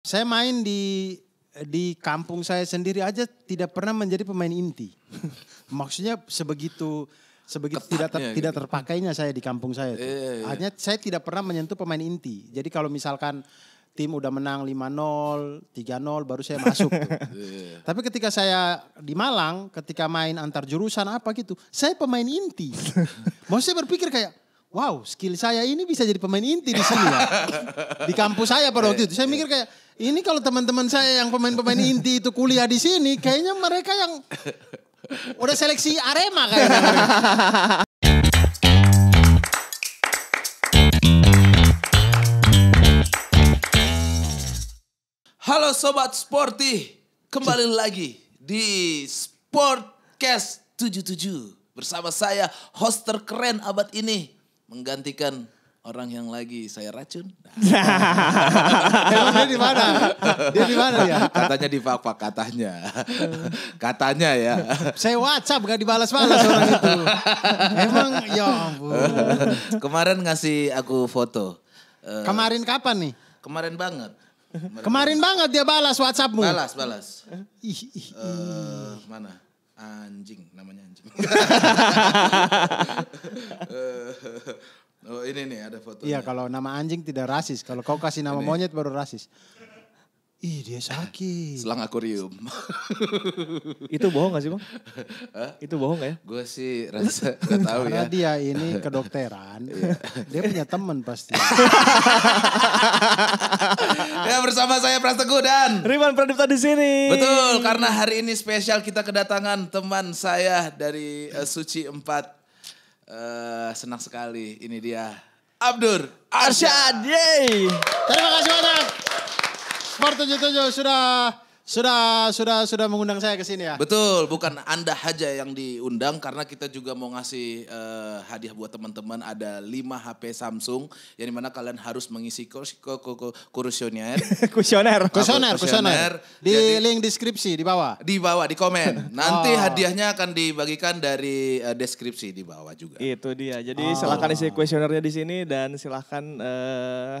Saya main di di kampung saya sendiri aja tidak pernah menjadi pemain inti. Maksudnya sebegitu sebegitu tidak ter- Ketatnya tidak gitu. terpakainya saya di kampung saya. tuh. Iya, iya. Hanya saya tidak pernah menyentuh pemain inti. Jadi kalau misalkan tim udah menang 5-0, 3-0 baru saya masuk. tuh. Iya. Tapi ketika saya di Malang, ketika main antar jurusan apa gitu, saya pemain inti. Maksudnya saya berpikir kayak, wow skill saya ini bisa jadi pemain inti di sini ya. Di kampus saya pada waktu itu. Saya mikir kayak, ini kalau teman-teman saya yang pemain-pemain inti itu kuliah di sini, kayaknya mereka yang udah seleksi Arema kayaknya. Halo Sobat Sporty, kembali lagi di Sportcast 77 bersama saya host terkeren abad ini menggantikan orang yang lagi saya racun. Nah, Emang dia di mana? Dia di mana ya? katanya di pak katanya, katanya ya. Saya WhatsApp gak dibalas-balas orang itu. Emang ya ampun. Kemarin ngasih aku foto. Eh, Kemarin kapan nih? kemarin banget. Kemarin banget dia balas WhatsAppmu. Balas, balas. Ih, ih, Eh, mana? Anjing, namanya anjing. Eh, oh ini nih ada fotonya. Iya kalau nama anjing tidak rasis. Kalau kau kasih nama monyet baru rasis. Ih dia sakit. Selang akuarium. Itu bohong gak sih bang? Itu bohong gak ya? Gue sih rasa gak tahu Karena ya. dia ini kedokteran. dia punya teman pasti. ya bersama saya Pras Teguh dan Riman Pradipta di sini. betul karena hari ini spesial kita kedatangan teman saya dari eh, Suci 4. Eh, senang sekali ini dia Abdur Arsyad. Arsyad, yeay. Terima kasih banyak. Sport 77 sudah sudah sudah sudah mengundang saya ke sini ya. Betul, bukan Anda aja yang diundang karena kita juga mau ngasih eh, hadiah buat teman-teman ada 5 HP Samsung yang di mana kalian harus mengisi kuesioner Kuesioner, Kuesioner. Kuesioner. Di Jadi- link deskripsi di bawah. di bawah di komen. Nanti Oh. hadiahnya akan dibagikan dari eh, deskripsi di bawah juga. Itu dia. Jadi silahkan isi kuesionernya di sini dan silahkan eh,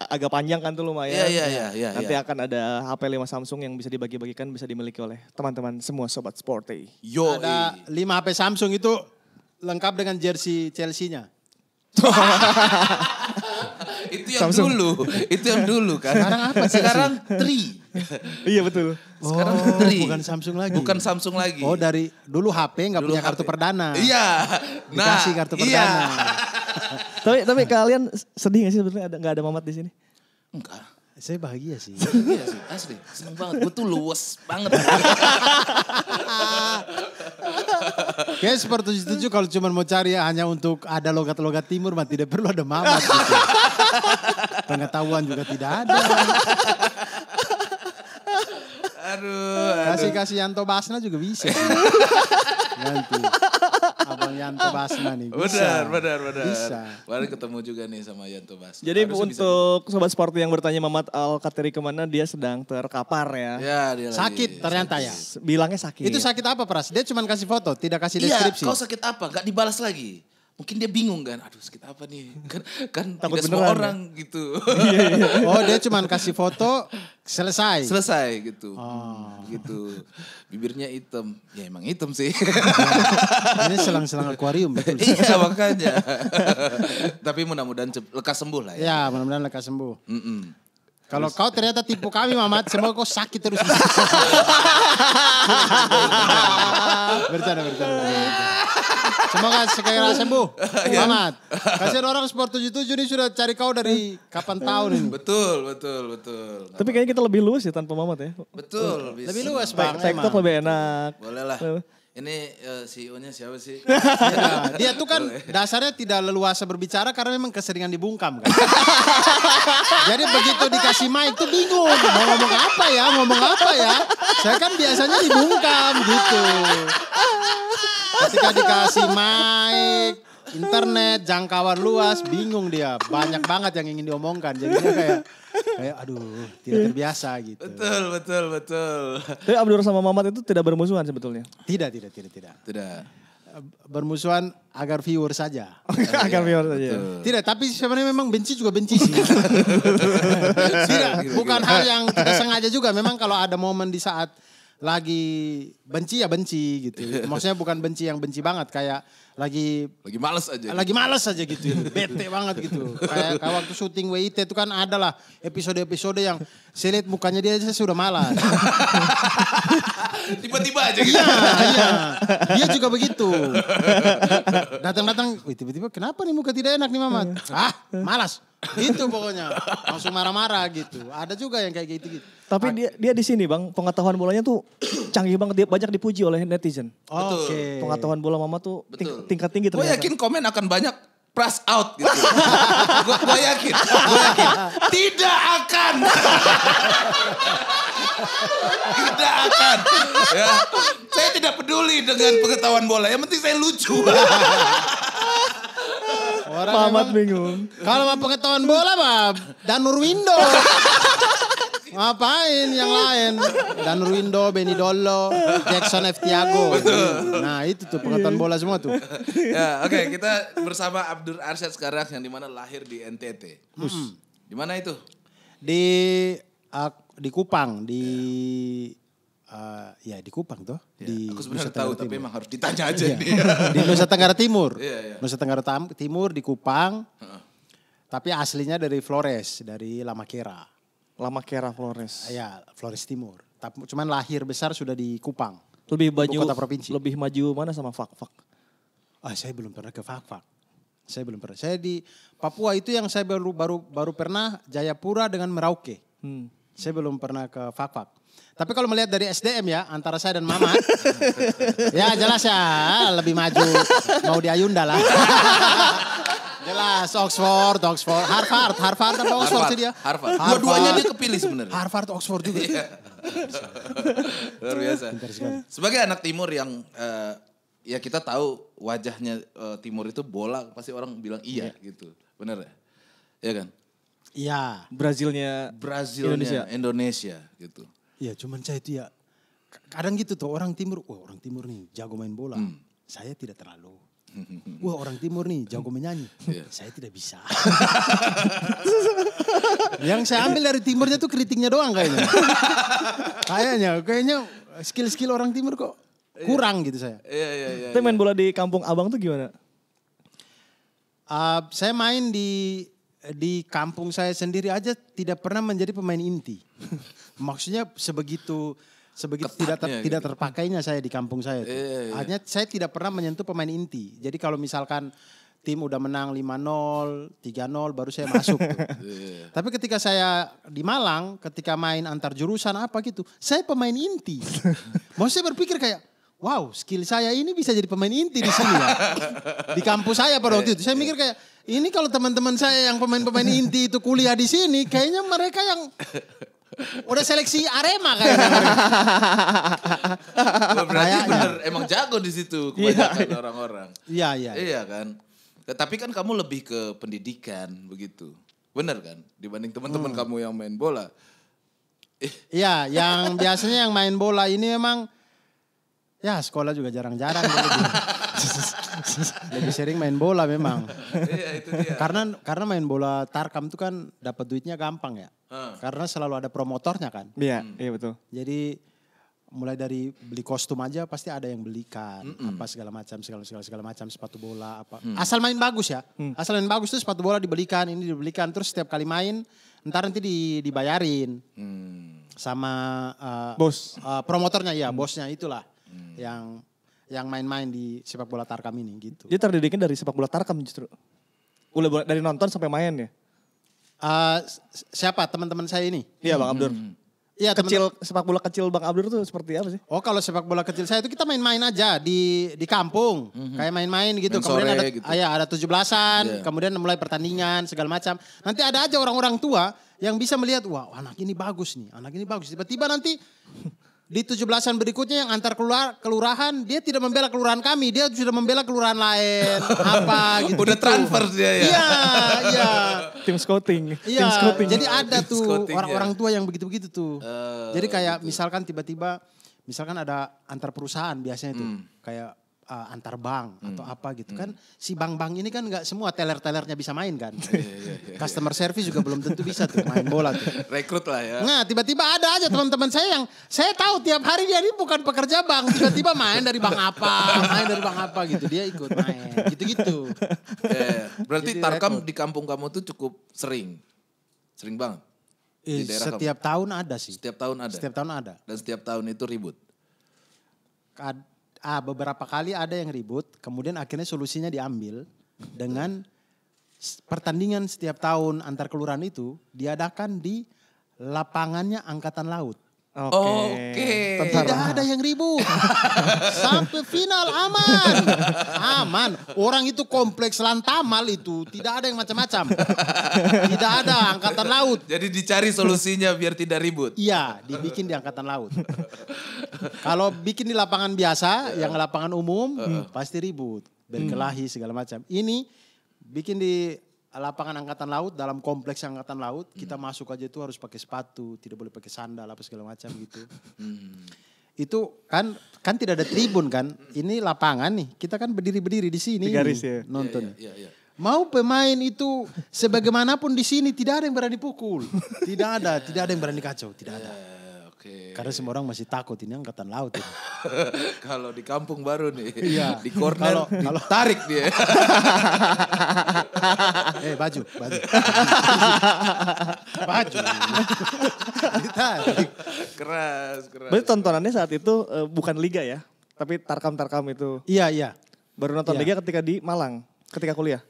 agak panjang kan tuh lumayan. Iya, iya, iya, iya, Nanti iya. akan ada HP 5 Samsung yang bisa dibagi-bagikan, bisa dimiliki oleh teman-teman semua sobat sporty. Yo, Ada 5 HP Samsung itu lengkap dengan jersey Chelsea-nya. itu yang Samsung. dulu, itu yang dulu kan. Sekarang apa sih? Sekarang Tri. iya betul. Sekarang Oh, Tri. bukan Samsung lagi. Bukan Samsung lagi. Oh dari dulu HP nggak punya kartu HP. perdana. Iya. Dikasih kartu iya. Tapi tapi kalian sedih gak sih sebetulnya ada nggak ada Mamat di sini? Enggak. Saya bahagia sih. Iya sih, asli. Seneng banget. Gue tuh luwes banget. Kayak seperti 77 kalau cuma mau cari ya hanya untuk ada logat-logat timur mah tidak perlu ada mamat gitu. Pengetahuan juga tidak ada. Aduh. Kasih-kasih Yanto Basna juga bisa. Nanti. Abang Yanto Basna nih. Bisa. Benar, benar, benar. Bisa. Kemarin ketemu juga nih sama Yanto Bas. Jadi Harusnya bisa. untuk sobat sporty yang bertanya Mamat Al Kateri ke mana, dia sedang terkapar ya. Ya, dia lagi. Sakit ternyata ya. Bilangnya sakit. Itu sakit apa Pras? Dia cuma kasih foto, tidak kasih Iya, deskripsi. kau sakit apa? Gak dibalas lagi. Mungkin dia bingung kan, aduh sakit apa nih? Kan, kan Takut tidak semua ya? orang gitu. Oh dia cuma kasih foto, selesai. Selesai gitu. Oh. Gitu. Bibirnya hitam. Ya emang hitam sih. Ini selang-selang akuarium betul. iya makanya. Tapi mudah-mudahan lekas sembuh lah ya. Ya mudah-mudahan lekas sembuh. Mm-mm. Kalau kau ternyata tipu kami Mamat, semoga kau sakit terus. bercanda, bercanda, bercanda. Semoga segera sembuh. Mamat. Kasihan orang sport 77 ini sudah cari kau dari kapan tahun ini. Betul, betul, betul. Tapi kayaknya kita lebih luas ya tanpa Mamat ya. Betul. Lebih luas bang. TikTok emang. lebih enak. Boleh lah. Ini eh, CEO-nya siapa sih? Ya, dia tuh kan dasarnya tidak leluasa berbicara karena memang keseringan dibungkam kan. Jadi begitu dikasih mic tuh bingung mau ngomong apa ya, ngomong apa ya. Saya kan biasanya dibungkam gitu. Ketika dikasih mic, internet, jangkauan luas, bingung dia. Banyak banget yang ingin diomongkan. Jadinya kayak kayak aduh, tidak terbiasa gitu. betul, betul, betul. Tapi Abdur sama Mamat itu tidak bermusuhan sebetulnya. Tidak, tidak, tidak, tidak. Tidak. bermusuhan agar viewer saja. Agar viewer saja. Tidak, tapi sebenarnya memang benci juga benci sih. Tidak, bukan hal yang tidak sengaja juga. Memang kalau ada momen di saat lagi benci ya benci gitu. Maksudnya bukan benci yang benci banget kayak lagi Lagi males aja. lagi males aja gitu. Bete banget gitu. Kayak, kayak waktu syuting WIT itu kan ada lah episode-episode yang saya lihat mukanya dia aja sudah malas. Tiba-tiba aja gitu. Iya, iya. Dia juga begitu. Datang-datang, "Wih, tiba-tiba kenapa nih muka tidak enak nih Mamat? ah, malas. Itu pokoknya. Langsung marah-marah gitu. Ada juga yang kayak gitu gitu. Tapi dia dia di sini bang pengetahuan bolanya tuh canggih banget dia banyak dipuji oleh netizen. Oke. Pengetahuan bola mama tuh ting- Betul. tingkat tinggi Gue ternyata. yakin komen akan banyak press out gitu. gue yakin, gue yakin. Tidak akan. tidak akan. Ya. Saya tidak peduli dengan pengetahuan bola. Yang penting saya lucu. Orang Mamat bingung. Kalau mau pengetahuan bola mah Danur Windo. Ngapain yang lain? Danur Windo, Benny Dollo, Jackson F. Tiago. Nah itu tuh pengetahuan bola semua tuh. ya, oke kita bersama Abdur Arsyad sekarang yang di mana lahir di NTT. Di mana itu? Di uh, di Kupang, di uh, ya di Kupang tuh. di Aku sebenarnya Nusa tahu Tenggara tapi Timur. emang harus ditanya aja Iya. nih. di Nusa Tenggara Timur. Iya, iya. Nusa Tenggara Tam- Timur di Kupang. Tapi aslinya dari Flores, dari Lamakera. Lama Kera Flores. Ya, Flores Timur. Tapi cuman lahir besar sudah di Kupang. Lebih maju kota provinsi. lebih maju mana sama Fak Fak. Ah, saya belum pernah ke Fakfak. Saya belum pernah. Saya di Papua itu yang saya baru baru baru pernah Jayapura dengan Merauke. Hmm. Saya belum pernah ke Fakfak. Tapi kalau melihat dari SDM ya antara saya dan Mama, ya jelas ya lebih maju mau di Ayunda lah. jelas Oxford, Oxford, Harvard, Harvard apa Oxford sih dia? Harvard. Dua-duanya dia kepilih sebenarnya. Harvard, Oxford juga. Luar biasa. Sebagai anak timur yang eh, ya kita tahu wajahnya eh, timur itu bola pasti orang bilang iya gitu. Bener ya? Iya kan? Iya. Brazilnya Brazilnya Indonesia. Indonesia, gitu. Iya, cuman saya itu ya kadang gitu tuh orang timur, wah orang timur nih jago main bola. Saya tidak terlalu. Wah orang timur nih jago menyanyi. Iya. Saya tidak bisa. Yang saya ambil dari timurnya tuh kritiknya doang kayaknya. kayaknya, kayaknya skill-skill orang timur kok kurang gitu saya. Iya iya iya. Tapi main bola di kampung abang tuh gimana? Uh, saya main di di kampung saya sendiri aja tidak pernah menjadi pemain inti. Maksudnya sebegitu sebegitu tidak ter- Ketatnya tidak gitu. terpakainya saya di kampung saya. tuh. Iya, iya. Artinya saya tidak pernah menyentuh pemain inti. Jadi kalau misalkan tim udah menang 5-0, 3-0 baru saya masuk. Iya. Tapi ketika saya di Malang, ketika main antar jurusan apa gitu, saya pemain inti. Maksudnya saya berpikir kayak, wow skill saya ini bisa jadi pemain inti di sini ya. Di kampus saya pada waktu itu. Saya mikir kayak, ini kalau teman-teman saya yang pemain-pemain inti itu kuliah di sini, kayaknya mereka yang udah seleksi Arema kayaknya. Berarti Kayaknya. bener emang jago di situ kebanyakan orang-orang. Iya, iya. Iya kan. Tapi kan kamu lebih ke pendidikan begitu. Bener kan? Dibanding teman-teman Hmm. kamu yang main bola. Iya, yang biasanya yang main bola ini memang ya sekolah juga jarang-jarang lebih, sering main bola memang. iya itu dia. Karena karena main bola tarkam itu kan dapat duitnya gampang ya. Heeh. Karena selalu ada promotornya kan. Iya, iya betul. Jadi mulai dari beli kostum aja pasti ada yang belikan apa segala macam segala segala segala macam sepatu bola apa asal main bagus ya asal main bagus tuh sepatu bola dibelikan ini dibelikan terus setiap kali main ntar nanti di- dibayarin Hmm. sama uh, Bos. uh, promotornya ya bosnya itulah yang yang main-main di sepak bola tarkam ini gitu Dia terdidiknya dari sepak bola tarkam justru. Udah dari nonton sampai main ya. Uh, siapa teman-teman saya ini Iya Bang Abdur. Iya teman- Kecil sepak bola kecil Bang Abdur tuh seperti apa sih? Oh kalau sepak bola kecil saya itu kita main-main aja di di kampung, kayak main-main gitu. Main kemudian sore ada, gitu. ah, ya, ada tujuh belasan, Iya. kemudian mulai pertandingan segala macam. Nanti ada aja orang-orang tua yang bisa melihat, wah anak ini bagus nih, anak ini bagus. Tiba-tiba nanti di tujuh belasan berikutnya yang antar keluar kelurahan dia tidak membela kelurahan kami, dia sudah membela kelurahan lain, apa gitu. Udah transfer dia ya. Iya, iya. Tim scouting. Iya, Tim scouting. jadi ada tuh orang-orang tua yang begitu-begitu tuh. Oh, jadi kayak misalkan tiba-tiba, misalkan ada antar perusahaan biasanya tuh, kayak uh, antar bank Hmm. atau apa gitu kan si bank-bank ini kan nggak semua teller-tellernya bisa main kan Iya, customer service juga belum tentu bisa tuh main bola tuh Rekrut lah ya. Nah tiba-tiba ada aja teman-teman saya yang saya tahu tiap hari dia ini bukan pekerja bank tiba-tiba main dari bank apa main dari bank apa gitu dia ikut main gitu-gitu Iya, Berarti Jadi Tarkam rekrut. di kampung kamu tuh cukup sering. Sering banget. Di daerah setiap tahun ada sih Setiap tahun ada. setiap tahun ada Dan setiap tahun itu ribut. Kad- ah, beberapa kali ada yang ribut, kemudian akhirnya solusinya diambil dengan pertandingan setiap tahun antar kelurahan itu diadakan di lapangannya Angkatan Laut. Oke. Oke. Tidak ada yang ribut. Sampai final aman. Aman. Orang itu kompleks Lantamal itu. Tidak ada yang macam-macam. Tidak ada angkatan laut. Jadi dicari solusinya biar tidak ribut. Iya, dibikin di angkatan laut. Kalau bikin di lapangan biasa, yang lapangan umum, pasti ribut. Berkelahi segala macam. Ini bikin di lapangan angkatan laut, dalam kompleks angkatan laut, kita masuk aja itu harus pakai sepatu, tidak boleh pakai sandal apa segala macam gitu. Itu kan kan tidak ada tribun kan. Ini lapangan nih. Kita kan berdiri-berdiri di sini Di garis nih, ya. nonton. Iya, iya. Mau pemain itu sebagaimanapun di sini tidak ada yang berani pukul. Tidak ada, tidak ada yang berani kacau, tidak ada. Oke. Karena semua orang masih takut ini angkatan laut ini. Kalau di kampung baru nih, Iya. di corner, Kalau- tarik dia. eh baju, baju. baju. Ditarik. keras, keras. Berarti tontonannya saat itu eh, bukan liga ya, tapi tarkam-tarkam itu. Iya, iya. Baru nonton Iya. liga ketika di Malang, ketika kuliah.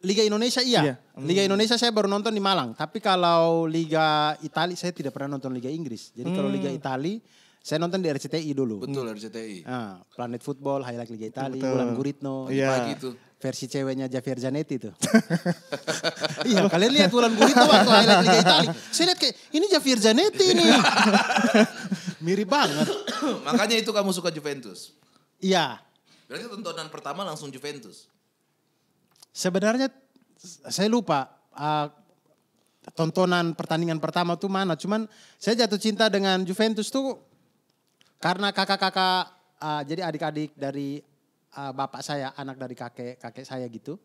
Liga Indonesia Iya. iya. Liga Indonesia saya baru nonton di Malang. Tapi kalau Liga Italia saya tidak pernah nonton Liga Inggris. Jadi kalau Liga Italia saya nonton di RCTI dulu. Betul RCTI. Ah, Planet Football, Highlight Liga Italia, Betul. Bulan Guritno. Iya. Pagi. Versi ceweknya Javier Zanetti tuh. iya, kalian lihat Bulan Guritno waktu Highlight Liga Italia. Saya lihat kayak ini Javier Zanetti nih. Mirip banget. Makanya itu kamu suka Juventus. Iya. Berarti tontonan pertama langsung Juventus. Sebenarnya saya lupa ah, tontonan pertandingan pertama tuh mana. Cuman saya jatuh cinta dengan Juventus tuh karena kakak-kakak ah, jadi adik-adik dari ah, bapak saya, anak dari kakek kakek saya gitu.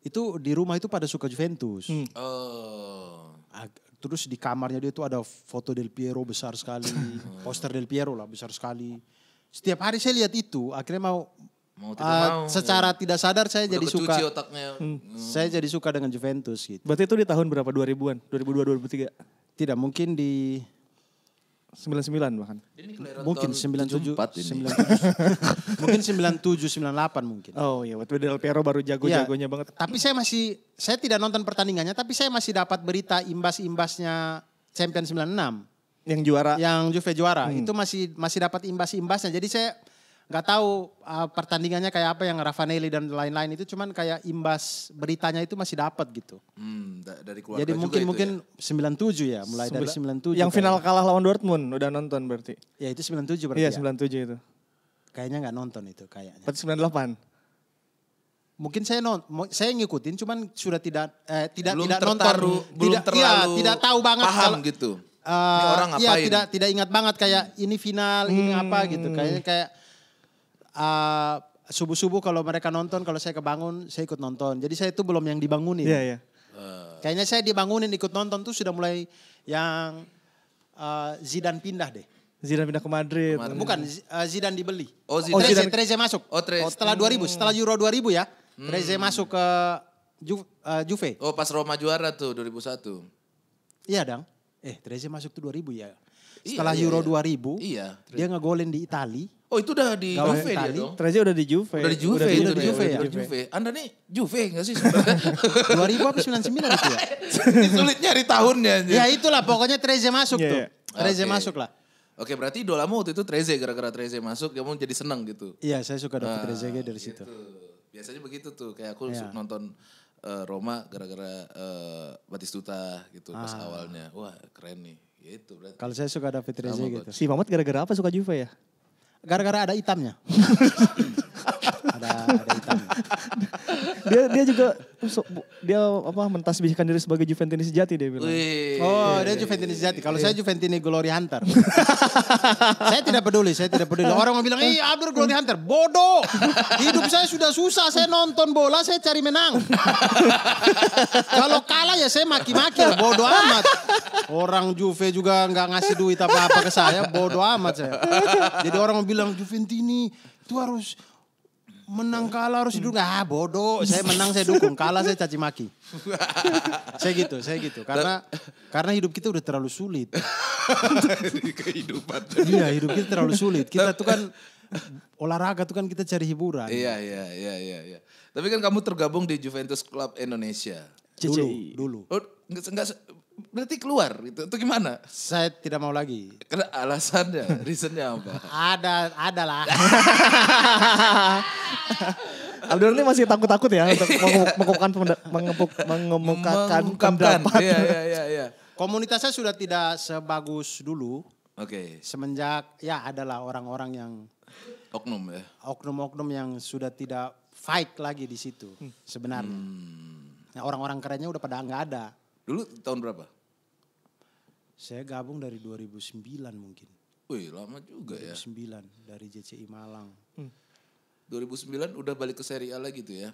Itu di rumah itu pada suka Juventus. Oh. Ah, Terus di kamarnya dia tuh ada foto Del Piero besar sekali, poster Del Piero lah besar sekali. Setiap hari saya lihat itu, akhirnya mau Mau tidak ah, mau. secara tidak sadar saya Udah jadi suka. otaknya. Saya jadi suka dengan Juventus gitu. Berarti itu di tahun berapa? 2000-an? 2002 2003. Tidak mungkin di 99 bahkan. Mungkin tahun 97 74 ini. 97 mungkin 97 98 mungkin. Oh iya, waktu Del Piero baru jago-jagonya banget. Tapi saya masih saya tidak nonton pertandingannya tapi saya masih dapat berita imbas-imbasnya Champion 96 Yang juara. yang Juve juara. Itu masih masih dapat imbas-imbasnya. Jadi saya nggak tahu uh, pertandingannya kayak apa yang Ravanelli dan lain-lain itu cuman kayak imbas beritanya itu masih dapat gitu. Hmm, da- dari keluarga Jadi juga mungkin itu mungkin ya? 97 ya, mulai dari 97. Yang final kayak- kalah lawan Dortmund udah nonton berarti. Ya itu 97 berarti. Iya, ya. 97 itu. Kayaknya nggak nonton itu kayaknya. Berarti 98. Mungkin saya non, saya ngikutin, cuman sudah tidak eh, tidak belum tidak tertaru, nonton, belum tidak, terlalu iya, tidak tahu banget paham kalau- gitu. Eh, Ini orang iya, ngapain? tidak tidak ingat banget kayak ini final, ini apa gitu. Kayaknya kayak eh, subuh-subuh kalau mereka nonton, kalau saya kebangun, saya ikut nonton. Jadi saya itu belum yang dibangunin. Iya, iya. Kayaknya saya dibangunin ikut nonton tuh sudah mulai yang eh, Zidane pindah deh. Zidane pindah ke Madrid. Bukan Z- eh, Zidane dibeli. Oh, Oh, Zidane. Treze, Treze masuk. Oh, Treze. setelah 2000, setelah Euro 2000 ya. Treze masuk ke Ju, eh, Juve. Oh pas Roma juara tuh 2001. Iya dong. Eh, Treze masuk tuh 2000 ya. Iya, Setelah iya, Euro iya. 2000, Iya. dia ngegolin di Itali. Oh itu udah di Gawang Juve dia Itali. dong. Treze udah di Juve. Udah di Juve Udah itu udah di dia, Juve udah ya? di Juve. Anda nih Juve gak sih sebenarnya? 2000 apa 99 itu ya? Ini Sulit nyari tahunnya. ya itulah pokoknya Treze masuk Iya, tuh. iya. Treze Oke. masuk lah. Oke berarti idolamu waktu itu Treze gara-gara Treze masuk kamu jadi seneng gitu. Iya, saya suka David Trezeguet dari situ. Gitu. Biasanya begitu tuh kayak aku su- nonton eh, Roma gara-gara eh, Batistuta gitu pas Ah. awalnya. Wah keren nih. Gitu berarti. Kalau saya suka David Trezeguet. Si Mamat gara-gara apa suka Juve ya? Gara-gara ada hitamnya. ada ada hitam. dia dia juga so- dia apa mentasbihkan diri sebagai Juventini sejati dia bilang. Wih. Oh, dia Juventini sejati. Kalau saya Juventini Glory Hunter. saya tidak peduli, saya tidak peduli. Orang mau bilang, "Ih, Abdur Glory Hunter." Bodoh. Hidup saya sudah susah, saya nonton bola, saya cari menang. Kalau kalah ya saya maki-maki, bodoh amat. Orang Juve juga nggak ngasih duit apa-apa ke saya, bodoh amat saya. Jadi orang mau bilang Juventini itu harus menang kalah harus didukung. Ah bodoh, saya menang saya dukung, kalah saya caci maki. saya gitu, saya gitu. Karena karena hidup kita udah terlalu sulit. kehidupan. Iya, hidup kita terlalu sulit. Kita tuh kan olahraga tuh kan kita cari hiburan. Iya, iya, iya, iya, iya. Tapi kan kamu tergabung di Juventus Club Indonesia. Dulu, dulu. Oh, enggak, enggak, berarti keluar gitu. Itu gimana? Saya tidak mau lagi. Karena alasannya, reasonnya apa? Ada, ada lah. Abdur ini masih takut-takut ya untuk mengemukakan mengemukakan pendapat. Iya, iya, iya, iya. Komunitasnya sudah tidak sebagus dulu. Oke, Semenjak ya adalah orang-orang yang oknum ya. oknum-oknum yang sudah tidak fight lagi di situ sebenarnya. Nah, orang-orang kerennya udah pada nggak ada. Dulu tahun berapa? Saya gabung dari 2009 mungkin. Wih, lama juga ya. 2009 dari JCI Malang. 2009 udah balik ke Serie A lagi tuh ya.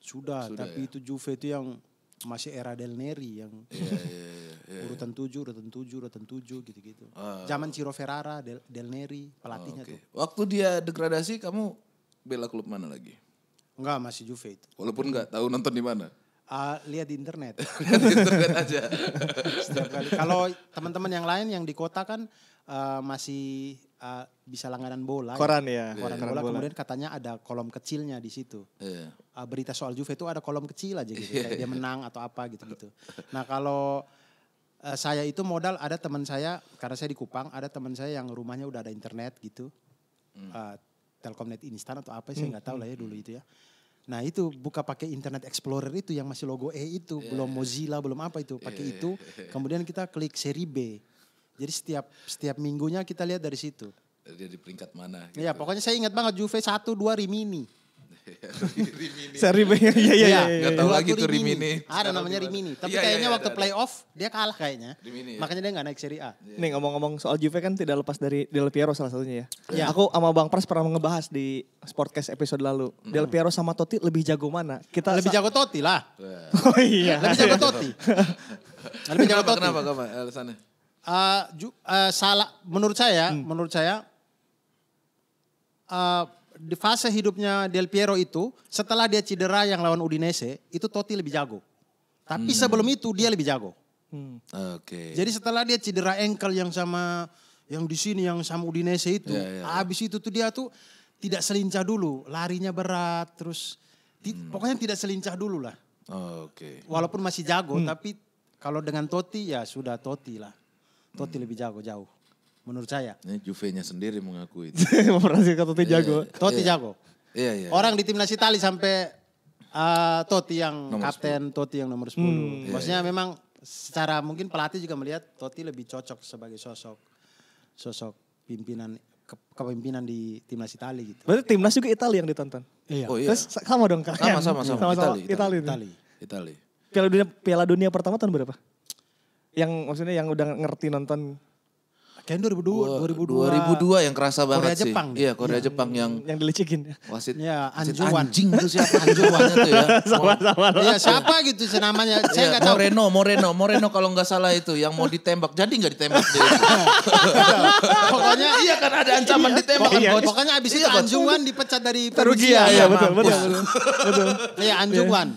Sudah, Sudah, tapi itu Juve itu yang masih era Del Neri yang Iya, iya, iya, urutan 7, urutan 7, urutan 7 gitu-gitu. Ah. Zaman Ciro Ferrara, Del, Del Neri pelatihnya Oke. tuh. Waktu dia degradasi kamu bela klub mana lagi? Enggak, masih Juve itu. Walaupun nggak tahu nonton di mana. Ah, lihat di internet. Lihat di internet aja. Setiap kali. Kalau teman-teman yang lain yang di kota kan ah, masih ah, bisa langganan bola. Koran ya. Koran Koran bola, bola. kemudian katanya ada kolom kecilnya di situ. Iya. Ah, berita soal Juve itu ada kolom kecil aja gitu. Kayak dia menang atau apa gitu-gitu. Nah kalau eh, saya itu modal ada teman saya, karena saya di Kupang, ada teman saya yang rumahnya udah ada internet gitu. Ah, Telkomnet instan atau apa saya nggak tahu lah ya dulu itu ya. Nah itu buka pakai Internet Explorer itu yang masih logo E itu, belum Mozilla, belum apa itu, pakai itu. Kemudian kita klik seri B. Jadi setiap setiap minggunya kita lihat dari situ. Dia di peringkat mana? gitu. Iya, pokoknya saya ingat banget Juve 1 2 Rimini. Rimini. Seri B. Iya iya iya. Iya, iya. Nggak tahu Waktu lagi tuh Rimini. Ada namanya? Rimini. Tapi Iya, iya, kayaknya iya, waktu ada, playoff dia kalah kayaknya. Rimini, ya. Makanya dia nggak naik Serie A. Nih ngomong-ngomong soal Juve kan tidak lepas dari Del Piero salah satunya ya. Iya. Aku sama Bang Pras pernah ngebahas di Sportcast episode lalu. Del Piero sama Totti lebih jago mana? Kita Lebih jago Totti lah. Oh iya. Lebih jago Totti. Lebih jago Totti. kenapa, kenapa alasannya? Eh, ju- eh, salah menurut saya, Hmm. menurut saya eh, di fase hidupnya Del Piero itu setelah dia cedera yang lawan Udinese itu Totti lebih jago. Hmm. Tapi sebelum itu dia lebih jago. Hmm. Oke. Jadi setelah dia cedera ankle yang sama yang di sini yang sama Udinese itu, Iya, iya, habis itu tuh dia tuh tidak selincah dulu, larinya berat, terus Hmm. pokoknya tidak selincah dulu lah. Oke. Walaupun masih jago, Hmm. tapi kalau dengan Totti ya sudah Totti lah. Totti lebih jago jauh, menurut saya. Ini Juve-nya sendiri mengakui itu. Sih Totti jago. Totti Iya. jago. Iya, iya. Orang di timnas Italia sampai uh, Totti yang Nomor kapten, Totti yang nomor 10. Hmm, iya, Maksudnya memang secara mungkin pelatih juga melihat Totti lebih cocok sebagai sosok sosok pimpinan ke- kepemimpinan di timnas Italia gitu. Berarti timnas juga Italia yang ditonton. Iya. Oh iya. Terus sama dong kalian. Sama, sama, sama. Sama-sama Itali, Italia. Itali. Itali. Italia. Itali. Piala dunia Piala dunia pertama tahun berapa? Yang maksudnya yang udah ngerti nonton Kayaknya 2002, 2002 2002. yang kerasa banget Korea sih. Jepang. Iya, Korea Jepang yang yang dilicikin. wasit. Ya, wasit Anjuwan. Anjing itu siapa Anjuwannya tuh ya. Sama-sama. Iya, siapa gitu namanya? Saya Iya, nggak tahu. Moreno, Moreno, Moreno kalau nggak salah itu yang mau ditembak. Jadi nggak ditembak dia. Pokoknya iya kan ada ancaman ditembak Iya. coach. Pokoknya abis Iya, itu coach. Anjuwan dipecat dari Perugia, iya betul, betul, betul. Iya Anjuwan.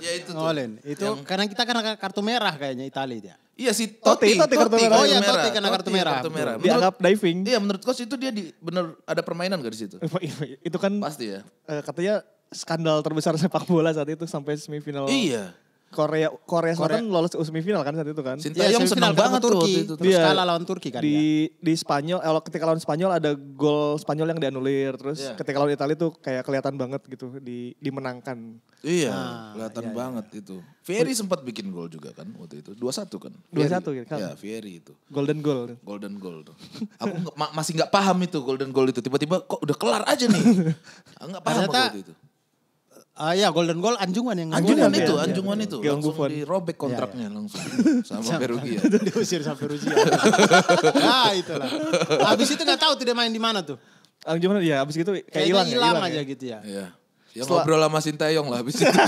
Ya itu tuh. Itu karena kita kan kartu merah kayaknya Italia dia. Iya si Totti, Totti, Totti kartu merah. Oh iya, Totti kena kartu merah. kartu merah. Menurut- Dianggap diving. Iya menurut coach itu dia di, bener ada permainan gak di situ? Itu kan Pasti ya. eh, katanya skandal terbesar sepak bola saat itu sampai semifinal. Iya. Korea Korea Selatan lolos ke semifinal kan saat itu kan. Sintayong Iya, senang banget Turki. itu. Terus Iya. kalah lawan Turki kan di dia. di Spanyol kalau ketika lawan Spanyol ada gol Spanyol yang dianulir terus Iya. ketika lawan Italia tuh kayak kelihatan banget gitu di dimenangkan. Iya, Ah, kelihatan iya, iya. banget itu. Fieri sempat bikin gol juga kan waktu itu. 2-1 kan? 2-1 Fieri. ya, kan? Ya, Fieri itu. Golden goal. Golden goal tuh. Aku ma- masih nggak paham itu golden goal itu. Tiba-tiba kok udah kelar aja nih. Nggak paham Ternyata waktu itu. Ah ya golden goal Anjungan yang Anjungan itu, iya, anjungan itu. Gilang Langsung Buffon. dirobek kontraknya langsung sama Perugia. Diusir sampai Rusia. nah itulah. Habis itu nggak tahu tuh dia main di mana tuh. Ah, gimana ya abis gitu kayak hilang ya, hilang hilang aja ya. gitu ya. Iya. Yang Setelah- ngobrol sama Sintayong lah habis itu.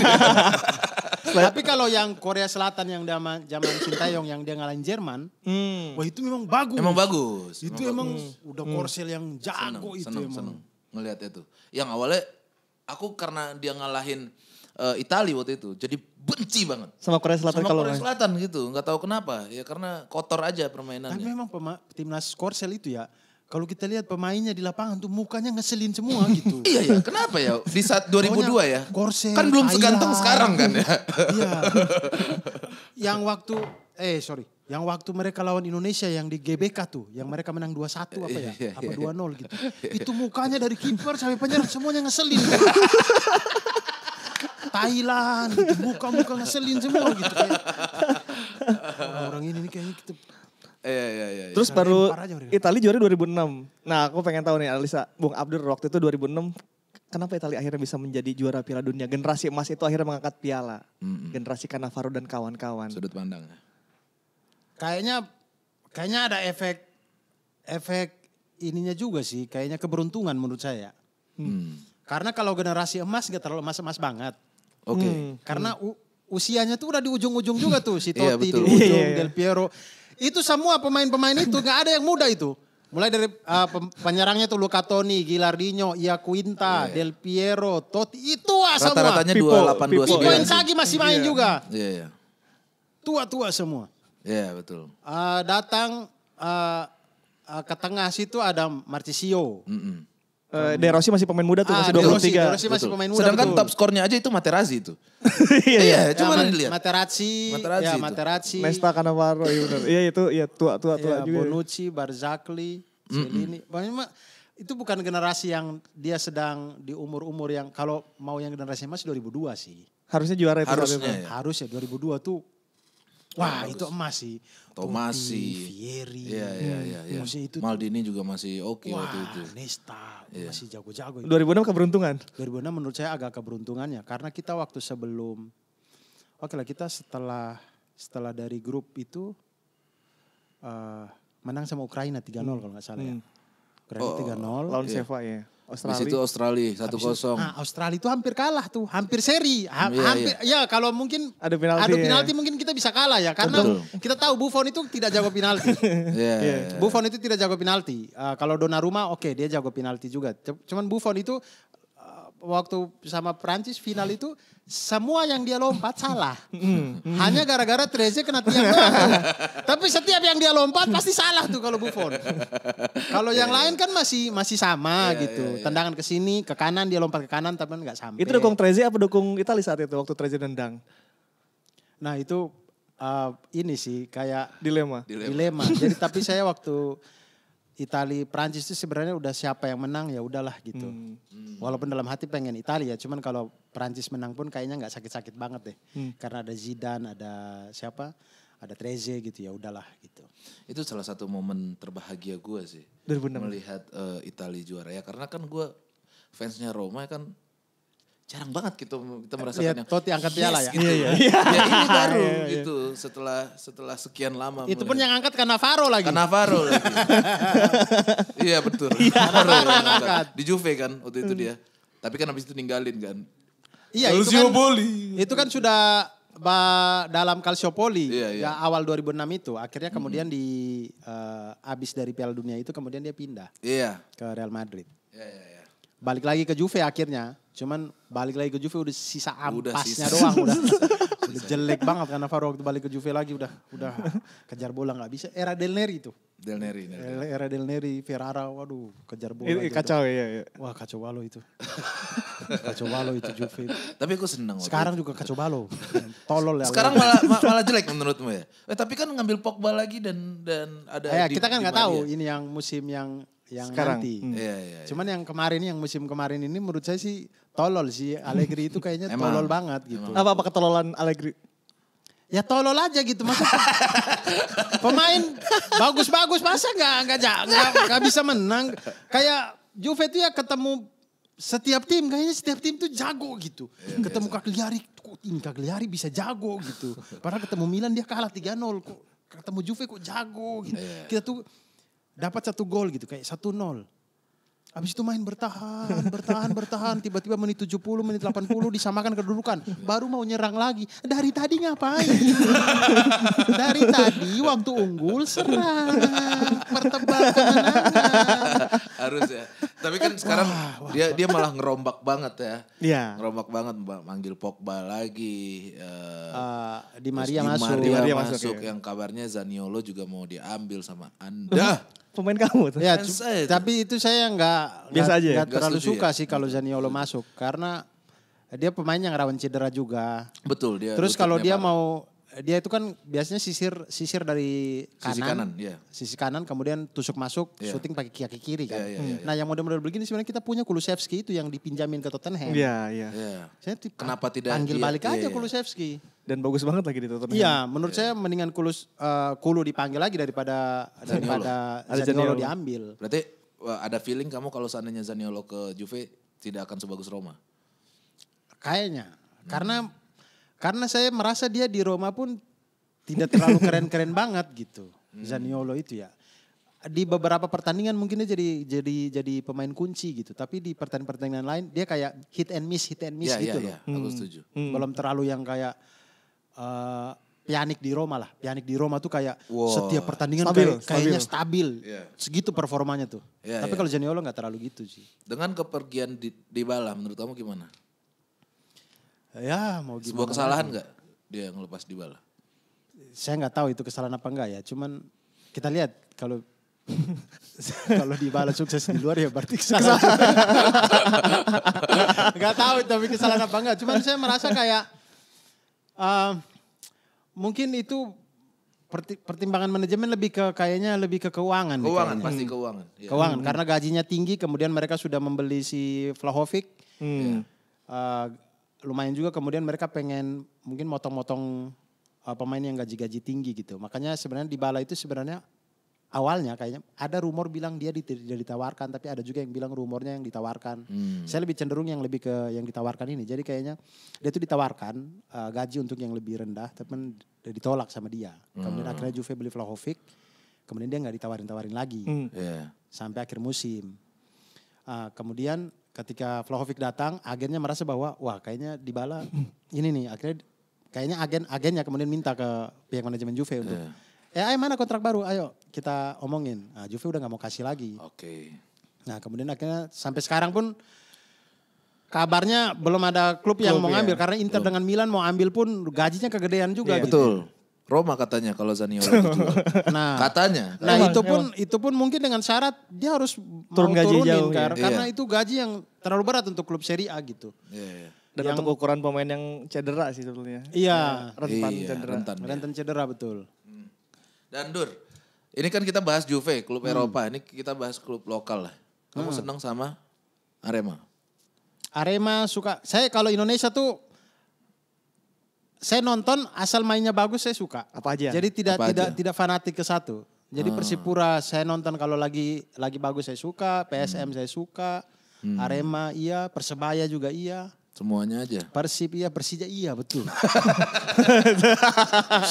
Tapi kalau yang Korea Selatan yang zaman zaman Sintayong yang dia ngalahin Jerman, Hmm. wah itu memang bagus. Emang bagus. Itu emang emang udah korsel yang seneng, jago itu seneng, emang. seneng ngelihat itu. Yang awalnya aku karena dia ngalahin eh, Italia waktu itu, jadi benci banget. Sama Korea Selatan Sama kalau Korea. Selatan gitu, nggak tahu kenapa. Ya karena kotor aja Tapi permainannya. memang pema- timnas korsel itu ya, kalau kita lihat pemainnya di lapangan tuh mukanya ngeselin semua gitu. Iya ya, kenapa ya? Di saat 2002 ya. Korsel, Kan belum seganteng sekarang kan ya. Iya. yang waktu eh sorry, yang waktu mereka lawan Indonesia yang di GBK tuh, yang mereka menang 2-1 apa ya? Iya, apa iya. 2-0 gitu. Itu mukanya dari kiper sampai penyerang semuanya ngeselin. Thailand, gitu. muka-muka ngeselin semua gitu kayak. Orang ini nih kayaknya kita Iya iya iya. Terus Bisa baru aja. Italia juara 2006. Nah aku pengen tahu nih Alisa, Bung Abdur waktu itu 2006 kenapa Italia akhirnya bisa menjadi juara Piala Dunia? Generasi emas itu akhirnya mengangkat piala. Generasi Cannavaro dan kawan-kawan. Sudut pandang. kayaknya kayaknya ada efek efek ininya juga sih, kayaknya keberuntungan menurut saya. Hmm. Karena kalau generasi emas gak terlalu emas-emas banget. Oke. Hmm. Karena u- usianya tuh udah di ujung-ujung juga tuh si Iya, Totti di ujung, Iya, iya, iya. Del Piero. Itu semua pemain-pemain itu nggak ada yang muda itu. Mulai dari uh, penyerangnya tuh Luca Toni, Gilardino, Iaquinta, Del Piero, Totti. Itu ah semua. Rata-ratanya Pipo, 28 Pipo. Pipo 29. Inzaghi masih main Iya. juga. Iya iya. Tua-tua semua. Iya betul. Uh, datang uh, uh, ke tengah situ ada Marcisio. Mm-mm. Eh, De Rossi masih pemain muda tuh, Ah, masih De Rossi, 23. De Rossi masih pemain muda. Sedangkan betul. top skornya aja itu Materazzi itu. Iya, iya. Iya, Ya, dilihat. Materazzi, Materazzi ya. Materazzi. Nesta Cannavaro, iya benar. Iya itu, iya tua-tua tua Ya, juga. Bonucci, Barzagli, Celini. Pokoknya mah itu bukan generasi yang dia sedang di umur-umur yang kalau mau yang generasi emas 2002 sih. Harusnya juara itu. Harusnya ya. Harus ya 2002 tuh. Wah, itu emas sih. Tomasi. Iya iya iya. iya. Maksudnya itu Maldini juga masih oke Wah, waktu itu. Nesta Iya. masih jago-jago. itu. 2006 keberuntungan. 2006 menurut saya agak keberuntungannya karena kita waktu sebelum oke lah kita setelah setelah dari grup itu eh, menang sama Ukraina 3-0 kalau nggak salah ya. Ukraina 3-0. Lawan Iya. Seva ya. Di Australia. situ Australia 1-0. Nah, Australia itu hampir kalah tuh, hampir seri. Ha- Iya, hampir ya kalau mungkin Ada penalti, Adu ya. penalti mungkin kita bisa kalah ya karena Betul. kita tahu Buffon itu tidak jago penalti. Iya. iya. Buffon itu tidak jago penalti. Uh, kalau Donnarumma oke dia jago penalti juga. C- Cuman Buffon itu waktu sama Prancis final itu semua yang dia lompat salah. Hanya gara-gara Treze kena tiang doang. Tapi setiap yang dia lompat pasti salah tuh kalau Buffon. Kalau yang lain kan masih masih sama gitu. Tendangan ke sini, ke kanan dia lompat ke kanan tapi nggak sampai. Itu dukung Treze apa dukung Italia saat itu waktu Treze nendang? Nah, itu uh, ini sih kayak Dilema. dilema. Jadi tapi saya waktu Itali Prancis itu sebenarnya udah siapa yang menang ya udahlah gitu. Walaupun dalam hati pengen Italia, cuman kalau Prancis menang pun kayaknya nggak sakit-sakit banget deh. Karena ada Zidane, ada siapa? Ada Treze gitu ya udahlah gitu. Itu salah satu momen terbahagia gue sih. 2006. Melihat eh, Italia juara ya. Karena kan gue fansnya Roma kan jarang banget gitu kita merasakan Lihat yang Totti angkat piala ya. gitu. ya ini baru gitu setelah setelah sekian lama. Itu pun yang angkat kan Navarro lagi. Cannavaro lagi. iya betul. Cannavaro yang angkat. Di Juve kan waktu itu dia. Tapi kan habis itu ninggalin kan. Iya, itu kan, itu kan sudah ba- dalam Calciopoli Iya, iya. ya awal 2006 itu. Akhirnya kemudian di eh, abis dari Piala Dunia itu kemudian dia pindah Iya. ke Real Madrid. Iya iya iya. Balik lagi ke Juve akhirnya. Cuman balik lagi ke Juve udah sisa Udah ampasnya sisa. doang udah. udah jelek banget karena Faro waktu balik ke Juve lagi udah udah kejar bola nggak bisa. Era Del Neri itu. Del Neri. Del Neri. Era Del Neri, Ferrara, waduh kejar bola. Ini udah. kacau ya. ya. Wah kacau balo itu. kacau balo itu Juve. Tapi aku senang. waktu Sekarang juga kacau balo. Tolol ya. Sekarang malah ma- malah jelek menurutmu ya. Eh, tapi kan ngambil Pogba lagi dan dan ada. Ya, Di- kita kan nggak tahu ini yang musim yang yang Sekarang. nanti. Hmm. Iya iya. iya. Cuman yang kemarin yang musim kemarin ini menurut saya sih tolol sih. Allegri itu kayaknya Emang. tolol banget gitu. Apa apa ketololan Allegri? Ya tolol aja gitu masa pemain bagus-bagus masa nggak nggak nggak bisa menang. Kayak Juve itu ya ketemu setiap tim kayaknya setiap tim tuh jago gitu. ketemu Cagliari, kok ini Cagliari bisa jago gitu. Padahal ketemu Milan dia kalah 3-0 kok. Ketemu Juve kok jago gitu. Kita tuh dapat satu gol gitu kayak 1-0. Habis itu main bertahan, bertahan, bertahan. Tiba-tiba menit 70, menit 80 disamakan kedudukan. Baru mau nyerang lagi. Dari tadi ngapain? Dari tadi waktu unggul serang. Pertebal kemenangan. Harus ya. Tapi kan sekarang dia dia malah ngerombak banget ya. Iya. Ngerombak banget Mbak. manggil Pogba lagi. eh, Eh, di Maria Di masuk. Maria Di Maria masuk, masuk, ya. yang kabarnya Zaniolo juga mau diambil sama Anda. Pemain kamu tuh. Ya, cu- saya itu. tapi itu saya nggak Biasa aja ya? nggak Nggak terlalu setuju suka ya? sih kalau Zaniolo masuk karena dia pemain yang rawan cedera juga. Betul dia. Terus kalau dia parah. mau dia itu kan biasanya sisir sisir dari kanan, Sisi kanan, iya. sisi kanan kemudian tusuk masuk, Iya. syuting pakai kaki kiri kan. Iya, iya, iya, Nah yang model-model begini sebenarnya kita punya Kulusevski itu yang dipinjamin ke Tottenham. Iya, iya. Iya. Saya ti- Kenapa tidak panggil dia- balik iya, aja iya. Kulusevski. Dan bagus banget lagi di Tottenham. Iya, menurut saya mendingan Kulus eh, Kulu dipanggil lagi daripada daripada Ada Zaniolo Zaniolo. diambil. Berarti wah, ada feeling kamu kalau seandainya Zaniolo ke Juve tidak akan sebagus Roma. Kayaknya. Karena karena saya merasa dia di Roma pun tidak terlalu keren-keren banget gitu. Zaniolo itu ya. Di beberapa pertandingan mungkin dia jadi jadi jadi pemain kunci gitu. Tapi di pertandingan-pertandingan lain dia kayak hit and miss, hit and miss Iya, iya, gitu iya. loh. Aku setuju. Belum terlalu yang kayak eh pianik di Roma lah. Pianik di Roma tuh kayak Wow. setiap pertandingan Stabil, kayak- kayaknya stabil. Iya. Segitu performanya tuh. Iya, Tapi iya. kalau Zaniolo nggak terlalu gitu sih. Dengan kepergian di, Dybala menurut kamu gimana? Ya mau gimana. Sebuah kesalahan nggak dia ngelepas Dybala? saya nggak tahu itu kesalahan apa enggak ya. Cuman kita lihat kalau kalau di bala sukses di luar ya berarti kesalahan. Nggak tahu tapi kesalahan apa enggak. Cuman saya merasa kayak eh, mungkin itu perti- pertimbangan manajemen lebih ke kayaknya lebih ke keuangan. Keuangan kayaknya. pasti keuangan. Iya. Keuangan karena gajinya tinggi kemudian mereka sudah membeli si Vlahovic. Hmm. Eh, lumayan juga kemudian mereka pengen mungkin motong-motong eh, pemain yang gaji-gaji tinggi gitu. Makanya sebenarnya di Bala itu sebenarnya awalnya kayaknya ada rumor bilang dia tidak ditawarkan tapi ada juga yang bilang rumornya yang ditawarkan. Hmm. Saya lebih cenderung yang lebih ke yang ditawarkan ini. Jadi kayaknya dia itu ditawarkan eh, gaji untuk yang lebih rendah tapi ditolak sama dia. Kemudian akhirnya Juve beli Vlahovic. Kemudian dia nggak ditawarin-tawarin lagi Hmm. Iya. sampai akhir musim. Ah, kemudian ketika Vlahovic datang, agennya merasa bahwa wah kayaknya Dybala ini nih akhirnya kayaknya agen agennya kemudian minta ke pihak manajemen Juve untuk Iya. eh ayo mana kontrak baru, ayo kita omongin. Nah, Juve udah nggak mau kasih lagi. Oke. Nah kemudian akhirnya sampai sekarang pun kabarnya belum ada klub yang Klub, mau ya. ngambil karena Inter dengan Milan mau ambil pun gajinya kegedean juga. Iya. gitu. Betul. Roma katanya kalau Zaniolo dijual. Nah, katanya. Nah Emang, itu pun itu pun mungkin dengan syarat dia harus Turun mau gaji turunin jauh, kan, ya. karena Iya. itu gaji yang terlalu berat untuk klub Serie A gitu. Iya, iya. Dan Yang- untuk ukuran pemain yang cedera sih sebetulnya. Iya, Rentan Iya, cedera. rentan dia. rentan cedera betul. Dan Dur, ini kan kita bahas Juve, klub Eropa. Ini kita bahas klub lokal lah. Kamu senang sama Arema? Arema suka, saya kalau Indonesia tuh saya nonton asal mainnya bagus saya suka. Apa aja? Jadi tidak Apa tidak aja? tidak fanatik ke satu. Jadi Persipura saya nonton kalau lagi lagi bagus saya suka, PSM saya suka, Arema iya, Persebaya juga iya. Semuanya aja. Persib iya, Persija iya betul.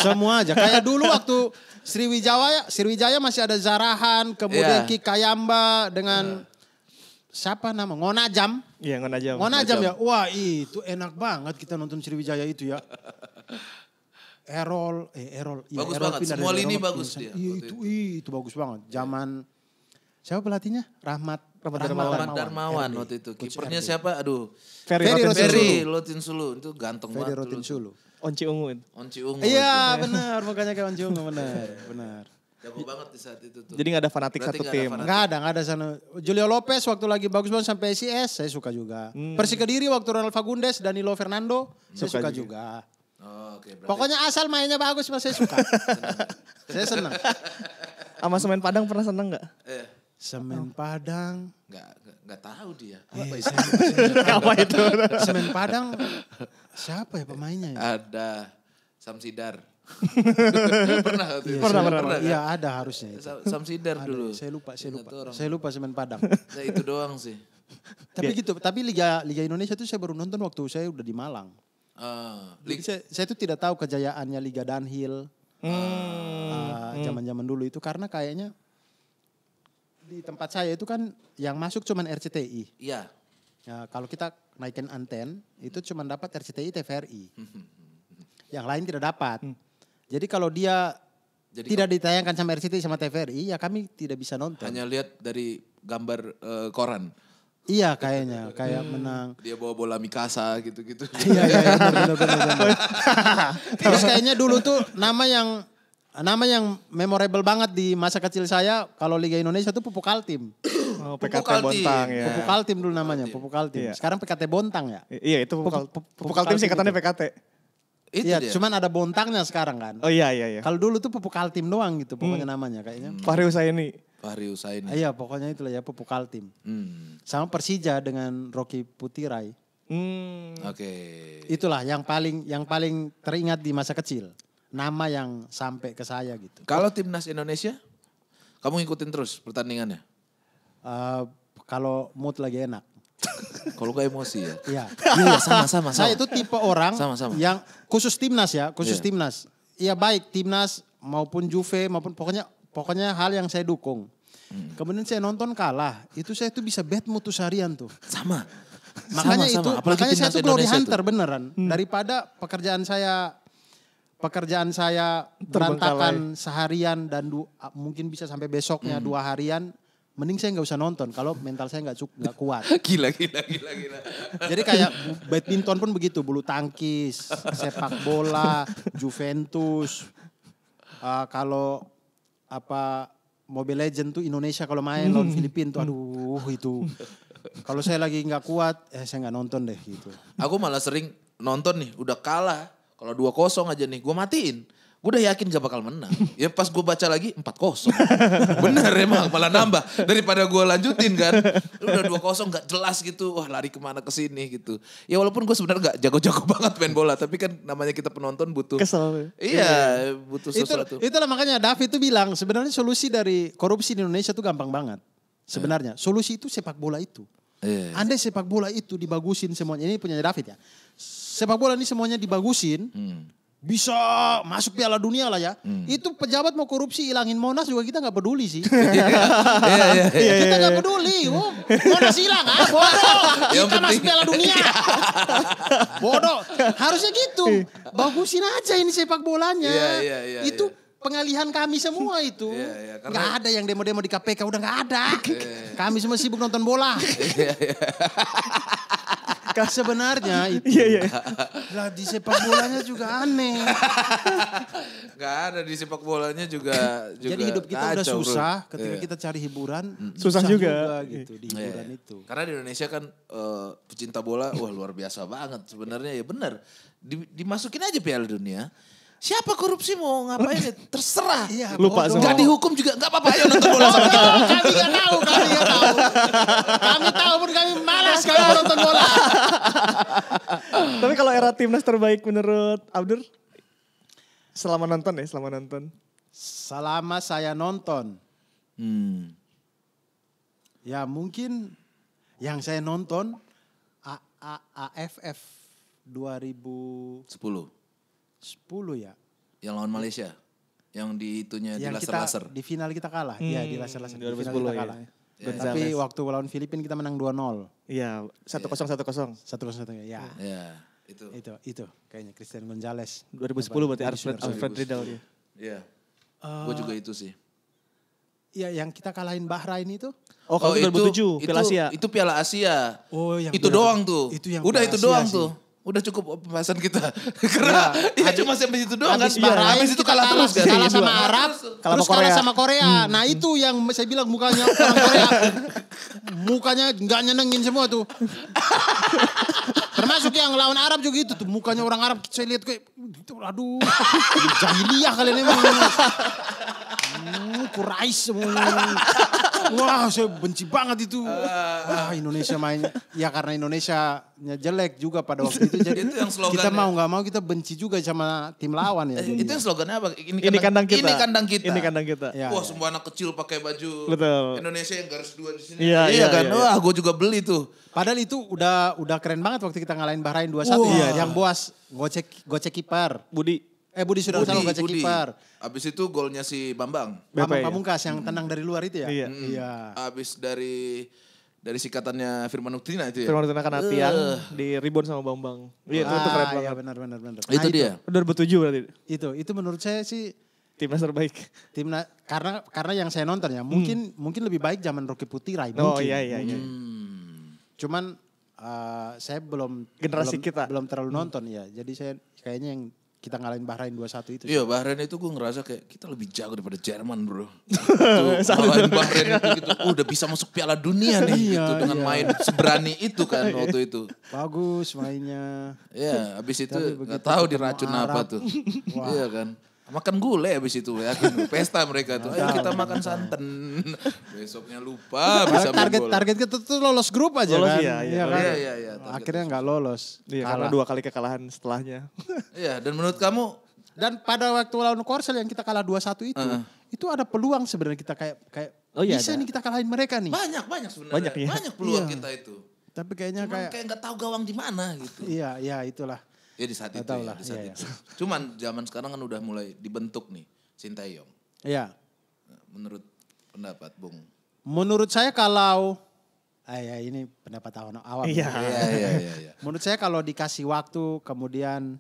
Semua aja. Kayak dulu waktu Sriwijaya, Sriwijaya masih ada Zarahan, kemudian Iya. Ki Kayamba dengan siapa nama? Ngonajam. Iya, ngon aja. Ngonajam ya. Wah, itu enak banget kita nonton Sriwijaya itu ya. Errol, eh Errol, iya, Bagus Errol banget. pindah Semua lini bagus pindah dia. Iya itu, ih, itu bagus banget. Zaman siapa pelatihnya? Rahmat Rahmat Rahmat Darmawan RD. waktu itu. Kipernya siapa? Aduh. Ferry Ferry Rotin Rotin Ferry Lotin Sulu itu ganteng Ferry banget. Rotin dulu. Sulu. Onci Ungu. itu. Onci Ungu. Iya benar, makanya kayak Onjung benar, benar. Jago banget di saat itu tuh. Jadi nggak ada fanatik Berarti satu ada tim. fanatik. Enggak ada, enggak ada sana. Julio Lopez waktu lagi bagus banget sampai SIS, saya suka juga. Persik Kediri waktu Ronald Fagundes, Danilo Fernando, saya Suka suka juga. juga. Oh, Oke, berarti Pokoknya asal mainnya bagus, mas saya suka. saya senang. Sama Semen Padang pernah seneng nggak? eh Semen Padang. nggak nggak- tahu dia. Eh, Apa itu? saya- Apa itu? Semen Padang, siapa ya pemainnya? ya? Ada Samsidar. pernah waktu itu? Pernah, pernah, kan? Iya ada harusnya. itu. Sam- Samsidar Ada, dulu. Saya lupa, saya lupa. orang. Saya lupa Semen Padang. Nah, itu doang sih. tapi gitu, tapi Liga Liga Indonesia itu saya baru nonton waktu saya udah di Malang. Ah, Jadi Lig- saya, saya itu tidak tahu kejayaannya Liga Dunhill Hmm. zaman-zaman dulu itu karena kayaknya di tempat saya itu kan yang masuk cuman RCTI. Iya. Ya, kalau kita naikin anten itu cuma dapat RCTI TVRI. yang lain tidak dapat. Jadi kalau dia Jadi tidak ditayangkan sama RCTI sama TVRI ya kami tidak bisa nonton. Hanya lihat dari gambar eh, koran. Iya kayaknya kayak menang. Dia bawa bola Mikasa gitu-gitu. Iya iya iya, benar benar benar. benar. Terus kayaknya dulu tuh nama yang nama yang memorable banget di masa kecil saya kalau Liga Indonesia tuh Pupuk Altim. Oh, Pupuk PKT Altim. Bontang ya. Pupuk Altim dulu namanya, Pupuk Altim. Iya. Sekarang PKT Bontang ya. I- Iya itu pupuk, Pupuk- pupuk, pupuk Altim Altim singkatannya itu. PKT. Itu Iya, dia. cuman ada Bontangnya sekarang kan. Oh iya iya iya. Kalau dulu tuh Pupuk Altim doang gitu pokoknya namanya kayaknya. Fahri Husaini. Fahri Husaini. Iya, pokoknya itulah ya Pupuk Altim. Hmm. Sama Persija dengan Rocky Putirai. Hmm. Oke. Itulah yang paling yang paling teringat di masa kecil. Nama yang sampai ke saya gitu. Kalau timnas Indonesia, kamu ngikutin terus pertandingannya? Eh, kalau mood lagi enak. Kalau gak emosi ya? Iya. Iya, sama, sama, sama. Saya itu tipe orang Sama, sama. yang khusus timnas ya, khusus Iya. timnas. Iya baik timnas maupun Juve maupun pokoknya pokoknya hal yang saya dukung. Hmm. Kemudian saya nonton kalah, itu saya tuh bisa bad mood tuh seharian tuh. Sama. Makanya Sama, itu sama. Apalagi makanya saya tuh glory Indonesia hunter tuh. beneran. Daripada pekerjaan saya pekerjaan saya berantakan seharian dan du- mungkin bisa sampai besoknya Hmm. dua harian, mending saya nggak usah nonton kalau mental saya nggak nggak kuat. Gila, gila, gila, gila. Jadi kayak badminton pun begitu, bulu tangkis, sepak bola, Juventus. Ah, kalau apa Mobile Legend tuh Indonesia kalau main lawan Filipina tuh aduh itu. Kalau saya lagi nggak kuat, eh saya nggak nonton deh gitu. Aku malah sering nonton nih, udah kalah. Kalau 2-0 aja nih, gue matiin. Gue udah yakin gak bakal menang. Ya pas gue baca lagi 4-0. Bener emang, malah nambah. Daripada gue lanjutin kan. Udah 2-0 gak jelas gitu. Wah lari ke mana ke sini gitu. Ya walaupun gue sebenarnya gak jago-jago banget main bola. Tapi kan namanya kita penonton butuh. Kesel. Iya, butuh Itu, sesuatu. itulah makanya David tuh bilang sebenarnya solusi dari korupsi di Indonesia tuh gampang banget. Sebenarnya solusi itu sepak bola itu. Iya. Andai sepak bola itu dibagusin semuanya. Ini punya David ya. Sepak bola ini semuanya dibagusin. Hmm. Bisa masuk piala dunia lah ya. Itu pejabat mau korupsi hilangin Monas juga kita nggak peduli sih. Iya, iya, iya. kita nggak peduli. Oh, Monas hilang ah bodoh. Kita masuk piala dunia. bodoh. Harusnya gitu. Bagusin aja ini sepak bolanya. Iya, iya, iya, itu iya. pengalihan kami semua itu. Iya, karena- Nggak ada yang demo-demo di KPK udah nggak ada. Kami semua sibuk nonton bola. Sebenarnya itu. Iya iya. Lah di sepak bolanya juga aneh. Gak ada di sepak bolanya juga. juga Jadi hidup kita udah kacau, bro. susah, ketika Iya. kita cari hiburan, Susah juga. gitu di Iya, hiburan iya. itu. Karena di Indonesia kan eh, pecinta bola, wah luar biasa banget sebenarnya ya benar. Di- dimasukin aja Piala Dunia. Siapa korupsi mau ngapain ya terserah. Iya, Lupa semua. Gak dihukum juga nggak apa-apa ayo nonton bola sama kita. kami nggak tahu, kami nggak tahu. Kami tahu pun kami malas kalau nonton bola. Tapi kalau era timnas terbaik menurut Abdur? Selama nonton ya, selama nonton. Selama saya nonton, Hmm. ya mungkin yang saya nonton A A AFF 2010 10 ya. yang lawan Malaysia. Yang di itunya di yang kita laser-laser. di final kita kalah. Iya, di laser-laser. Di final 2010 kita ya. kalah. Gonzales. Tapi waktu lawan Filipina kita menang 2-0. Iya, satu kosong satu kosong. Satu satu ya. Ya, itu. Itu itu kayaknya Christian Gonzalez. 2010 berarti Alfred, Alfred Riedel ya. Iya. Gue juga itu sih. ya yang kita kalahin Bahrain itu. Oh, kalau 2007 itu, Piala Asia. Itu Piala Asia. Oh, yang itu Piala- doang tuh. itu yang Udah itu doang sih. tuh. Udah cukup pembahasan kita. Karena ya, Habis- cuma sampai situ doang kan. Habis Bahrain Habis itu kita kalah terus kan. Kalah Iya, sama. Arab, Kalah terus sama kalah Korea. sama Korea. Nah itu yang saya bilang mukanya orang Korea. mukanya nggak nyenengin semua tuh. Termasuk yang lawan Arab juga itu tuh. Mukanya orang Arab saya lihat kayak, itu, aduh, jahiliyah kalian emang. Hmm, kurais semua. Wah, saya benci banget itu. Wah, Indonesia main. Ya karena Indonesia jelek juga pada waktu itu. Jadi Itu yang slogannya. kita mau nggak mau kita benci juga sama tim lawan ya. Eh, Itu yang slogannya apa? Ini, Ini kandang kita. Ini kandang kita. Ini kandang kita. Ya, Wah ya. semua anak kecil pakai baju Betul. Indonesia yang garis dua di sini. Iya, iya, kan. iya, iya. Wah gue juga beli tuh. Padahal itu udah udah keren banget waktu kita ngalahin Bahrain 2-1 Wah. ya. Yang boas gocek gocek kiper. Budi. Eh Budi sudah sama Budi. kiper. Abis itu golnya si Bambang. Bambang BP. Pamungkas yang tenang dari luar itu ya. Iya. Iya. Abis dari dari sikatannya Firman Uktina itu ya. Firman Utina kena tiang di ribon sama Bambang. Iya, itu, itu keren Ah, banget. Iya benar benar benar. Itu Nah, dia. 2007 berarti. Itu itu menurut saya sih Timnas terbaik. timnas karena karena yang saya nonton ya mungkin mungkin lebih baik zaman Rocky Putirai Oh mungkin. iya iya iya. Hmm. Cuman eh, saya belum Generasi belum, kita. belum terlalu nonton ya. Jadi saya kayaknya yang kita ngalahin Bahrain 2-1 itu. Iya Bahrain itu gue ngerasa kayak kita lebih jago daripada Jerman bro. Tuh, ngalahin Bahrain itu gitu. Oh, udah bisa masuk Piala Dunia nih Iya, gitu dengan iya. main seberani itu kan waktu itu. Bagus mainnya. Ya, habis itu nggak tahu diracun apa tuh. wah. Iya kan. Makan gulai habis itu yakin pesta mereka tuh. Ayo kita makan santan. Besoknya lupa bisa target bola. target kita tuh lolos grup aja Lolos, kan. iya, iya. kan? Iya, iya, iya, Akhirnya nggak lolos. Iya, karena dua kali kekalahan setelahnya. Iya, dan menurut kamu Dan pada waktu lawan Korsel yang kita kalah 2-1 itu, itu ada peluang sebenarnya kita kayak kayak Oh iya, bisa ada. nih kita kalahin mereka nih. banyak banyak sebenarnya. Banyak, iya. Banyak peluang Iya. kita itu. Tapi kayaknya Cuman kayak kayak nggak tahu gawang di mana gitu. iya iya itulah. Ya di saat itu ya, lah, di saat iya, itu. Cuman zaman sekarang kan udah mulai dibentuk nih Sintayong. Iya. Menurut pendapat Bung. Menurut saya kalau ah, ya ini pendapat awam. awam. Iya. Iya iya iya iya. Menurut saya kalau dikasih waktu kemudian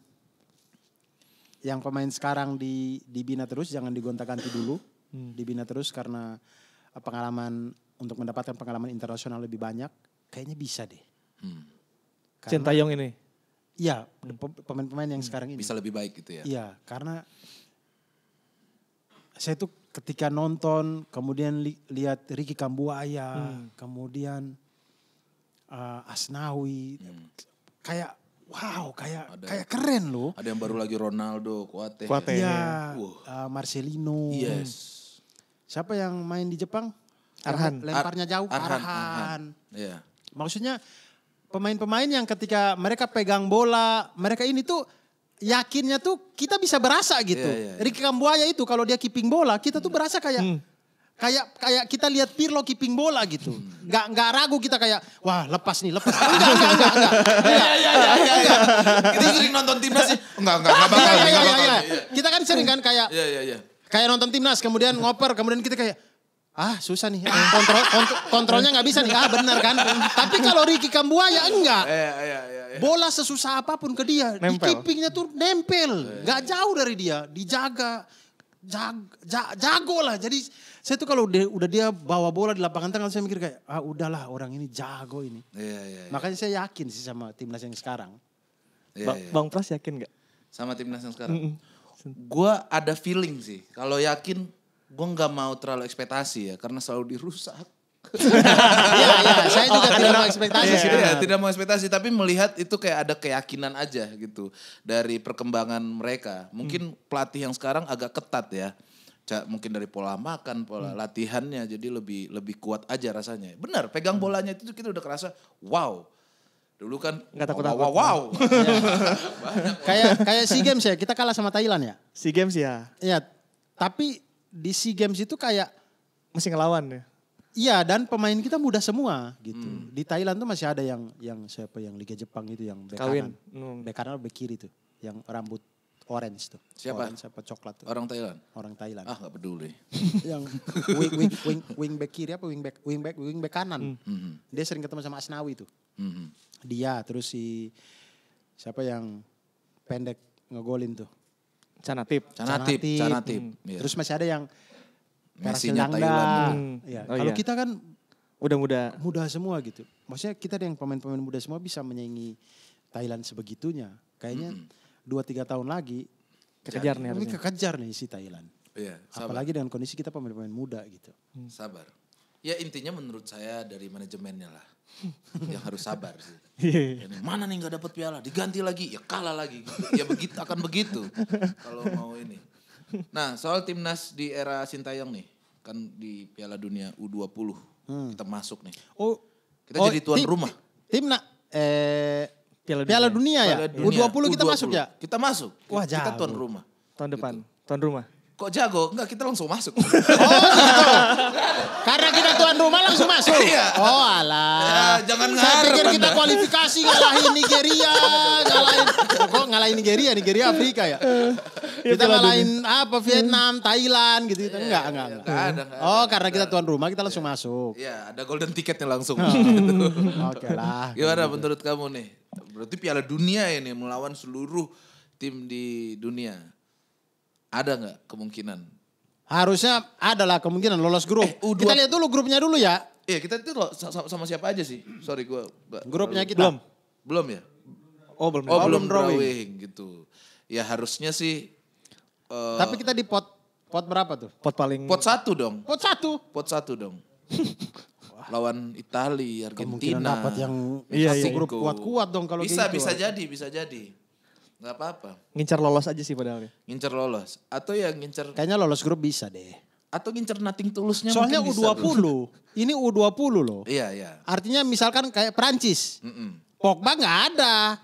yang pemain sekarang di dibina terus jangan digonta-ganti dulu. Dibina terus karena pengalaman untuk mendapatkan pengalaman internasional lebih banyak kayaknya bisa deh. Hmm. Karena- Sintayong ini. Iya, pe- pemain-pemain yang sekarang ini. Bisa lebih baik gitu ya. Iya, karena saya tuh ketika nonton, kemudian li- lihat Ricky Kambuaya, kemudian uh, Asnawi, kayak wow, kayak Ada- kayak keren loh. Ada yang baru lagi Ronaldo, Kuate. Kuate. Iya, Wah. uh, Marcelino. Yes. Siapa yang main di Jepang? Arhan. Lemparnya jauh, Arhan, Arhan. Arhan. Iya. Maksudnya pemain-pemain yang ketika mereka pegang bola, mereka ini tuh yakinnya tuh kita bisa berasa gitu. Iya, iya, iya. Ricky Kambuaya itu kalau dia keeping bola, kita tuh berasa kayak kayak kayak kita lihat Pirlo keeping bola gitu. Nggak nggak ragu kita kayak wah lepas nih, lepas. Enggak, enggak, enggak, enggak. Iya iya iya iya. iya. Kita sering nonton timnas sih. Enggak enggak enggak bakal Iya, iya. Kita kan sering kan kayak Iya iya iya. kayak nonton timnas kemudian ngoper kemudian kita kayak ah susah nih ah, kontrol kont- kontrolnya nggak bisa nih ah benar kan tapi kalau Ricky Kambuaya enggak Iya iya iya. iya. bola sesusah apa pun ke dia di Nempel. keepingnya tuh nempel nggak jauh dari dia dijaga jag, ja- jago lah jadi saya tuh kalau udah, udah dia bawa bola di lapangan tengah saya mikir kayak ah udahlah orang ini jago ini Iya iya. iya. makanya saya yakin sih sama timnas yang sekarang Iya, Bang, iya. Bang Pras yakin gak? Sama timnas yang sekarang. Gua ada feeling sih. Kalau yakin gua nggak mau terlalu ekspektasi ya karena selalu dirusak. Iya, iya, saya juga tidak mau ekspektasi sih. Iya, tidak mau ekspektasi tapi melihat itu kayak ada keyakinan aja gitu dari perkembangan mereka. Mungkin pelatih yang sekarang agak ketat ya. Ca- mungkin dari pola makan, pola latihannya jadi lebih lebih kuat aja rasanya. Benar, pegang bolanya itu kita udah kerasa wow. Dulu kan Nggak wow, takut-takut. wow, wow. kayak kayak SEA Games ya, kita kalah sama Thailand ya. SEA Games ya. Iya, tapi di SEA Games itu kayak Masih ngelawan ya. iya dan pemain kita muda semua gitu. Hmm. Di Thailand tuh masih ada yang yang siapa yang Liga Jepang itu yang bek Kawin. kanan. Hmm. Bek kanan atau bek kiri tuh, yang rambut orange tuh. Siapa? Orange apa coklat tuh. Orang Thailand. Orang Thailand. Ah nggak peduli. yang wing, wing, wing, wing back kiri apa wing back wing back wing back kanan. Mhm, Dia sering ketemu sama Asnawi tuh. mhm. Dia terus si siapa yang pendek ngegolin tuh. Canatip. Canatip, Canatip. Canatip. Hmm. Iya. Terus masih ada yang Messinya. Thailand. Hmm. Ya, Oh, kalau iya. kita kan Udah muda. muda semua gitu. Maksudnya kita yang pemain-pemain muda semua bisa menyaingi Thailand sebegitunya. Kayaknya dua tiga tahun lagi Kekejar nih ini kekejar nih si Thailand. Iya, sabar. Apalagi dengan kondisi kita pemain-pemain muda gitu. Sabar. Ya intinya menurut saya dari manajemennya lah. yang harus sabar sih. Iya. Ini, mana nih nggak dapat piala, diganti lagi, ya kalah lagi. Gitu. Ya begitu akan begitu kalau mau ini. Nah soal timnas di era Sintayong nih, kan di Piala Dunia U20 kita masuk nih. Oh, Kita jadi tuan rumah. Timna eh Piala Piala, Dunia. Dunia, Piala ya. Dunia, U20 kita masuk ya. Kita masuk. Wah, kita jago. tuan rumah. Tahun depan. Tuan rumah. Kok jago? Enggak, kita langsung masuk. Karena kita tuan rumah langsung masuk. Iya. Oh alah. Ya, jangan Saya ngarep pikir kita Anda. kualifikasi ngalahin Nigeria, ngalahin kok ngalahin Nigeria, Nigeria Afrika ya. Iya, Kita ngalahin apa Vietnam, Thailand gitu gitu. Enggak, enggak, enggak. Enggak ada, enggak Oh, ada. karena kita tuan rumah kita langsung masuk. Iya, ada golden ticketnya langsung. Oke lah. Gimana menurut kamu nih? Berarti Piala Dunia ini melawan seluruh tim di dunia. Ada nggak kemungkinan? Harusnya adalah kemungkinan lolos grup. Eh, U2 Kita lihat dulu grupnya dulu ya. Iya kita itu sama, sama siapa aja sih? Sorry gue. Grupnya kita. Belum. Belum ya? Oh belum. Oh, Oh, belum drawing. drawing gitu. Ya harusnya sih. eh, Tapi kita di pot pot berapa tuh? Pot paling. pot satu dong. Pot satu. Pot satu dong. Lawan Italia, Kemungkinan Argentina. dapat yang Iya, satu iya. grup kuat-kuat dong kalau Bisa, gitu. bisa jadi, bisa jadi. Nggak apa-apa. Ngincar lolos aja sih padahal ya. Ngincer lolos. Atau ya ngincer, Kayaknya lolos grup bisa deh. atau ngincer nothing tulusnya Soalnya mungkin bisa U20. tuh. Ini U20 loh. Iya, iya. Artinya misalkan kayak Prancis. Mm-mm. Pogba nggak ada.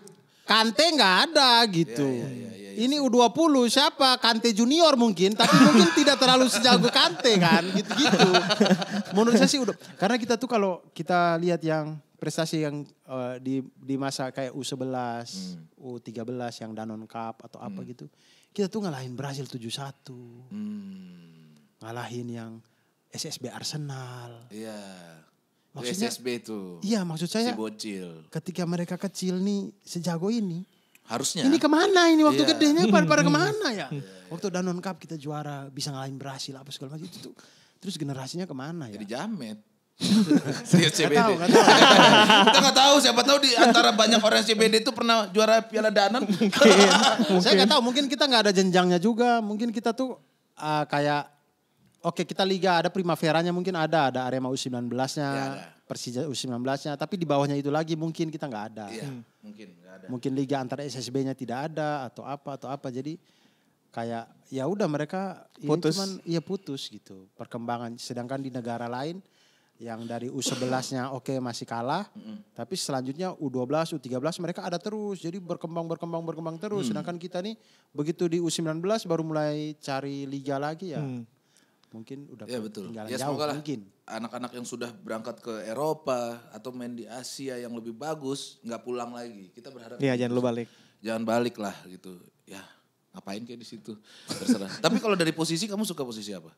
Kante nggak ada gitu. Iya, iya, iya, Ini U20 siapa? Kante junior mungkin. Tapi mungkin tidak terlalu sejago Kante kan. Gitu-gitu. Menurut saya sih udah. Karena kita tuh kalau kita lihat yang prestasi yang eh, di di masa kayak U11, U13 yang Danone Cup atau apa gitu. Kita tuh ngalahin Brazil 7-1. Hmm, Ngalahin yang SSB Arsenal. iya. Itu Maksudnya- SSB itu. Iya maksud Si saya bocil. ketika mereka kecil nih sejago ini. Harusnya. Ini ke mana ini waktu Iya. gedenya pada, pada ke mana ya? Waktu Danone Cup kita juara bisa ngalahin Brasil apa segala macam itu tuh. Terus generasinya ke mana ya? Jadi jamet. Serius CBD. tahu, nggak tahu. Kita nggak tahu siapa tahu di antara banyak orang CBD itu pernah juara Piala Danan. Saya nggak tahu mungkin kita nggak ada jenjangnya juga. Mungkin kita tuh uh, kayak Oke kita liga ada primaveranya mungkin ada. Ada Arema U19-nya, Ya, ada. Persija U19-nya. Tapi di bawahnya itu lagi mungkin kita nggak ada. Iya, mungkin nggak ada. Mungkin liga antara SSB-nya tidak ada atau apa atau apa. Jadi kayak ya udah mereka ini Putus. cuman iya putus gitu perkembangan. Sedangkan di negara lain yang dari U11-nya oke masih kalah, tapi selanjutnya U12, U13 mereka ada terus. Jadi berkembang berkembang berkembang terus. Mm. Sedangkan kita nih begitu di U19 baru mulai cari liga lagi ya. Mungkin udah Ya betul. ketinggalan Ya jauh semoga lah mungkin. anak-anak yang sudah berangkat ke Eropa atau main di Asia yang lebih bagus nggak pulang lagi. Kita berharap Iya jangan lu balik. jangan balik lah gitu. Ya ngapain kayak di situ terserah. Tapi kalau dari posisi kamu suka posisi apa?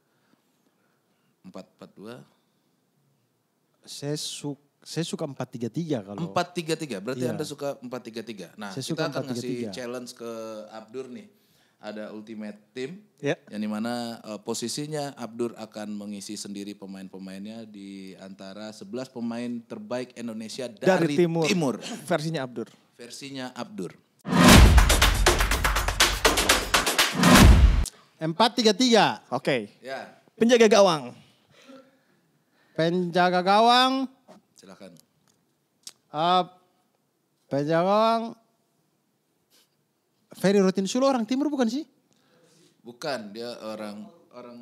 Empat empat dua, Saya suka saya suka 4-3-3 kalau empat tiga tiga. Berarti Iya. anda suka empat tiga tiga. Nah Saya kita suka akan ngasih 4-3-3. challenge ke Abdur nih. Ada ultimate team. Ya. Yang di mana eh, posisinya Abdur akan mengisi sendiri pemain-pemainnya di antara 11 pemain terbaik Indonesia dari, Dari timur. timur. Versinya Abdur. Versinya Abdur. 4-3-3. Oke. Ya, Penjaga gawang. Penjaga gawang silakan. Uh, penjaga gawang Ferry Rutin Sulu orang timur bukan sih? Bukan, dia orang orang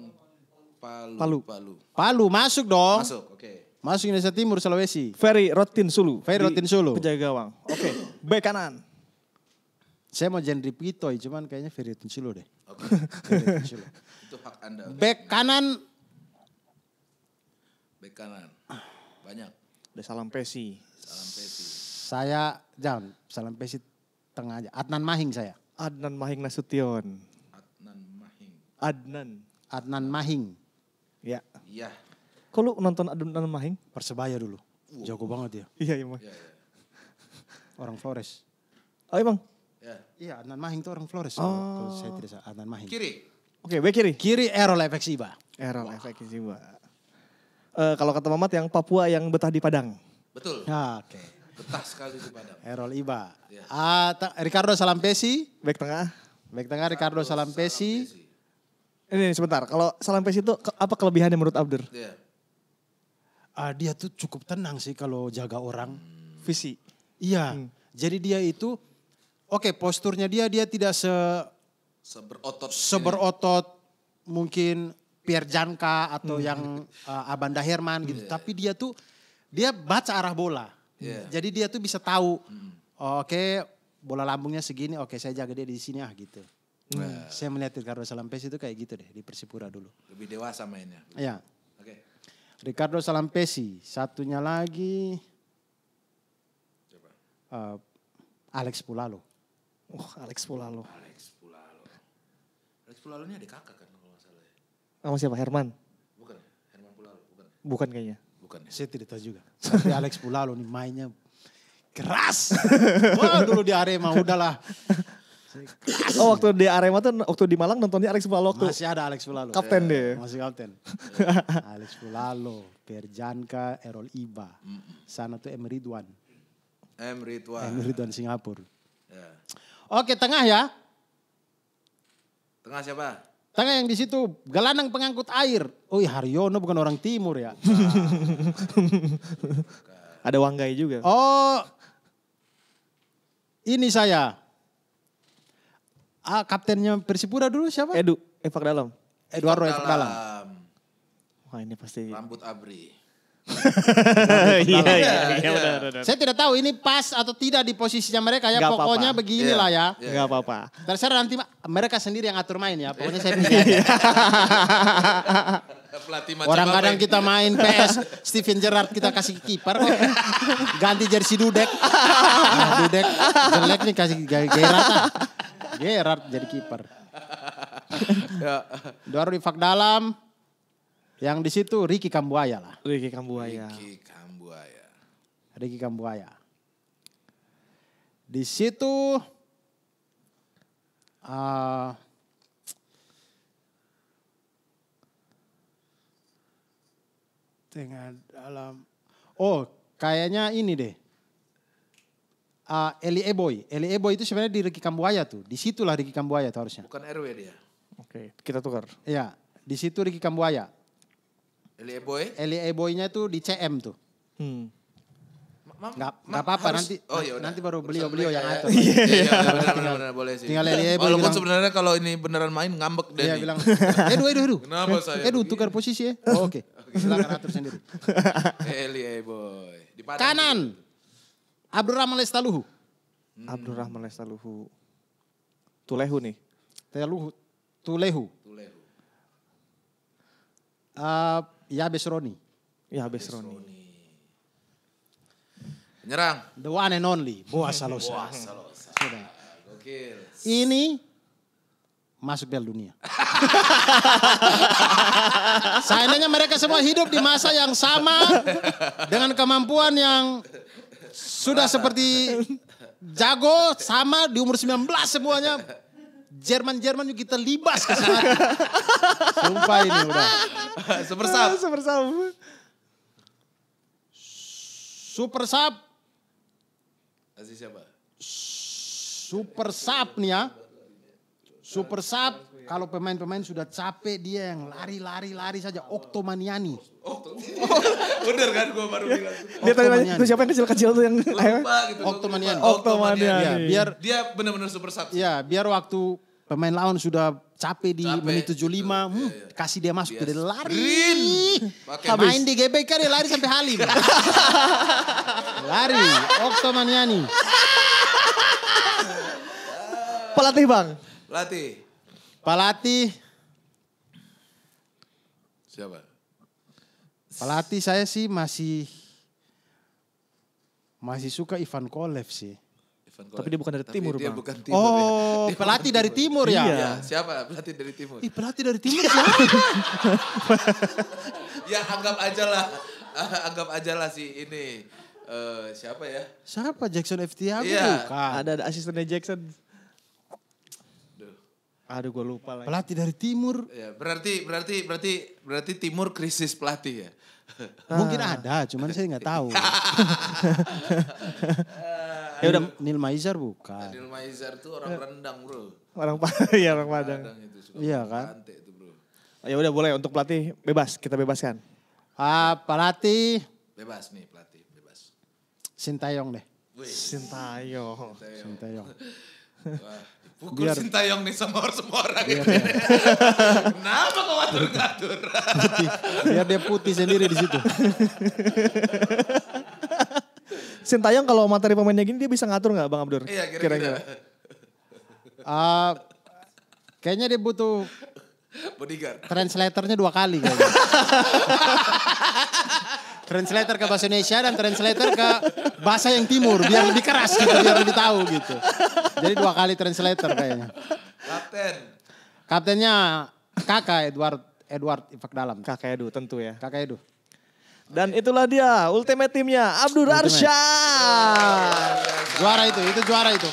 Palu. Palu. Palu. Palu masuk dong. Masuk, oke. Masuk Indonesia Timur Sulawesi. Ferry Rotin Sulu. Ferry Rotin Sulu. Penjaga gawang. Oke. Bek kanan. Saya mau Jenry Pitoy cuman kayaknya Ferry Rutin Sulu deh. Oke. Ferry Rutin Sulu. Itu hak Anda. Back kanan Bek kanan. Banyak. Udah salam pesi. Salam Pesi. saya jangan salam pesi tengah aja. Adnan Mahing saya. Adnan Mahing Nasution. Adnan Mahing. Adnan. Adnan Mahing Ya. Iya. Kok lu nonton Adnan Mahing? Persebaya dulu. Jago banget ya. Iya, iya, Mah. Iya, iya. Orang Flores. Oh, emang? Ya. Iya Adnan Mahing tuh orang Flores. Oh. Kalau saya tidak salah Adnan Mahing. Kiri. Oke, back kiri. Kiri Errol FX Iba. Errol efek sih, Eh, kalau kata Mamat yang Papua yang betah di Padang. Betul. Ya, Oke. Betah sekali di Padang. Errol Iba. Ah, ta- Ricardo Salampesi. Back tengah. Back tengah Ricardo Salampesi. Ini sebentar, kalau Salam Pesi itu ke- apa kelebihannya menurut Abdur? Iya. Ah, dia tuh cukup tenang sih kalau jaga orang. Visi. Iya. Jadi dia itu oke posturnya dia dia tidak se Seberotot. seberotot mungkin Pierre Janka atau yang uh, Abanda Herman gitu. Tapi dia tuh dia baca arah bola. Iya. Jadi dia tuh bisa tahu oh, oke bola lambungnya segini, oke saya jaga dia di sini ah gitu. Saya melihat Ricardo Salampesi itu kayak gitu deh di Persipura dulu. Lebih dewasa mainnya. Ya. Oke. Ricardo Salampesi, satunya lagi Coba. uh, Alex Pulalo. Oh, Alex Pulalo. Alex Pulalo. Alex Pulalo ini ada kakak kan kalau nggak salah ya. Sama siapa? Herman? Bukan. Herman Pulalo. Bukan. Bukan kayaknya. Bukan ya. Saya tidak tahu juga. Tapi Alex Pulalo nih mainnya keras. Wah dulu di Arema udahlah. Oh, waktu di Arema tuh waktu di Malang nontonnya Alex Pulalo waktu. Masih ada Alex Pulalo. Kapten dia. Masih kapten. Alex Pulalo, Perjanka, Errol Iba. Sana tuh Emery Ridwan. M. Ridwan. Emery Ridwan Singapura. Ya. Oke tengah ya. Tengah siapa? Tengah yang di situ gelandang pengangkut air. Oh iya Haryono bukan orang timur ya. Ada Wanggai juga. Oh ini saya. Ah, kaptennya Persipura dulu siapa? Edu, Evak Dalam. Eduardo Efek Dalam. Wah, ini pasti. Rambut abri. Iya, iya, iya, benar, benar. Saya tidak tahu ini pas atau tidak di posisinya mereka ya. Nggak Pokoknya apa-apa. beginilah ya. Iya. Enggak apa-apa. Terserah nanti mereka sendiri yang atur main ya. Pokoknya saya pilih aja. Pelatih macam Orang kadang ini? kita main PS, Steven Gerrard kita kasih kiper kok. Ganti jersey Dudek. Nah, Dudek jelek nih kasih Ge- Gerrard. Gerrard jadi kiper. Ya. Eduardo Ifak Dalam. Yang di situ Ricky Kambuaya lah. Ricky Kambuaya. Ki Kambuaya. Ricky Kambuaya. Di situ ah, tengah dalam oh kayaknya ini deh Ah, Eli Eboy Eli Eboy itu sebenarnya di Ricky Kambuaya tuh di situlah Ricky Kambuaya tuh harusnya Bukan RW dia. Oke, kita tukar. Iya di situ Ricky Kambuaya Eli Eboy. Eli Eboynya tuh di CM tuh Hmm. Nggak apa-apa nanti Oh iya nanti baru beliau beliau yang ya. atur Iya, iya, benar, benar, boleh sih. tinggal Eli Eboy Walaupun sebenarnya kalau ini beneran main ngambek deh Dia nih. bilang, Edu, Edu, Edu. Kenapa saya Edu, tukar posisi ya. Oh, Oke, silakan atur sendiri. Eli Eboy. Di Kanan, Abdurrahman Lestaluhu. Abdurrahman Lestaluhu. Tulehu nih. Tulehu. juga. Tulehu. Uh, Yabes Roni. Ya, Abes Roni. Penyerang. The one and only, Boa Salosa. Wah, Salosa. Sudah. Gokil. Ini masuk Piala Dunia. Seandainya mereka semua hidup di masa yang sama dengan kemampuan yang sudah seperti jago sama di umur 19 semuanya. Jerman-Jerman juga kita libas ke sana. Sumpah ini udah. Super sub. Super sub. Super sub, Kasih siapa? super sub nih ya. Super sub, kalau pemain-pemain sudah capek dia yang lari-lari-lari saja. Oktomaniani. Oh, bener kan gue baru bilang. Dia tanya Oktomaniani. itu siapa yang kecil-kecil tuh yang Lupa gitu. Oktomaniani. Oktomaniani. Ya, biar Dia bener-bener super sub. ya biar waktu pemain lawan sudah capek di Capek. menit 75, hmm, kasih dia masuk Bias. dia lari. Main di GBK dia lari sampai Halim. lari, Oktomaniani. pelatih bang. Latih. Pelatih, Siapa? pelatih saya sih masih masih suka Ivan Kolev sih. Ivan Tapi dia bukan dari Tapi timur, dia Bang. bukan timur Oh, ya. pelatih dari timur ya? Iya. Ya, siapa? Pelatih dari timur. Ih, pelatih dari timur siapa? Ya anggap aja lah. anggap aja lah si ini. Eh, siapa ya? Siapa Jackson F. Iya. Bukan. Ada ada asistennya Jackson. Duh. Aduh gue lupa lagi. Pelatih dari timur. Ya, berarti berarti berarti berarti timur krisis pelatih ya. Mungkin ada, cuman saya nggak tahu. Ya udah Nil Maizar bukan. Adil Maizar tuh orang rendang, Bro. orang Padang, ya orang Padang. Rendang itu suka Iya kan? itu, Bro. Ya udah boleh untuk pelatih bebas, kita bebaskan. Ah, pelatih Bebas nih pelatih, bebas. Sintayong deh. Wih, Sintayong. Sintayong. Pukul Biar- Sintayong nih sama orang semua orang. Kenapa kau atur-atur? Biar dia putih sendiri di situ. Sintayong kalau materi pemainnya gini dia bisa ngatur nggak Bang Abdur? Iya, kira-kira. Ah, kayaknya dia butuh Bodyguard. translatornya dua kali kayaknya. translator ke bahasa Indonesia dan translator ke bahasa yang timur biar lebih keras gitu, biar lebih tahu gitu. Jadi dua kali translator kayaknya. Kapten. Kaptennya kakak Edward Edward Ifak Dalam. Kakak Edu tentu ya. Kakak Edu. Dan itulah dia ultimate timnya Abdur Ultimate. Arsyad. Juara itu, itu juara itu.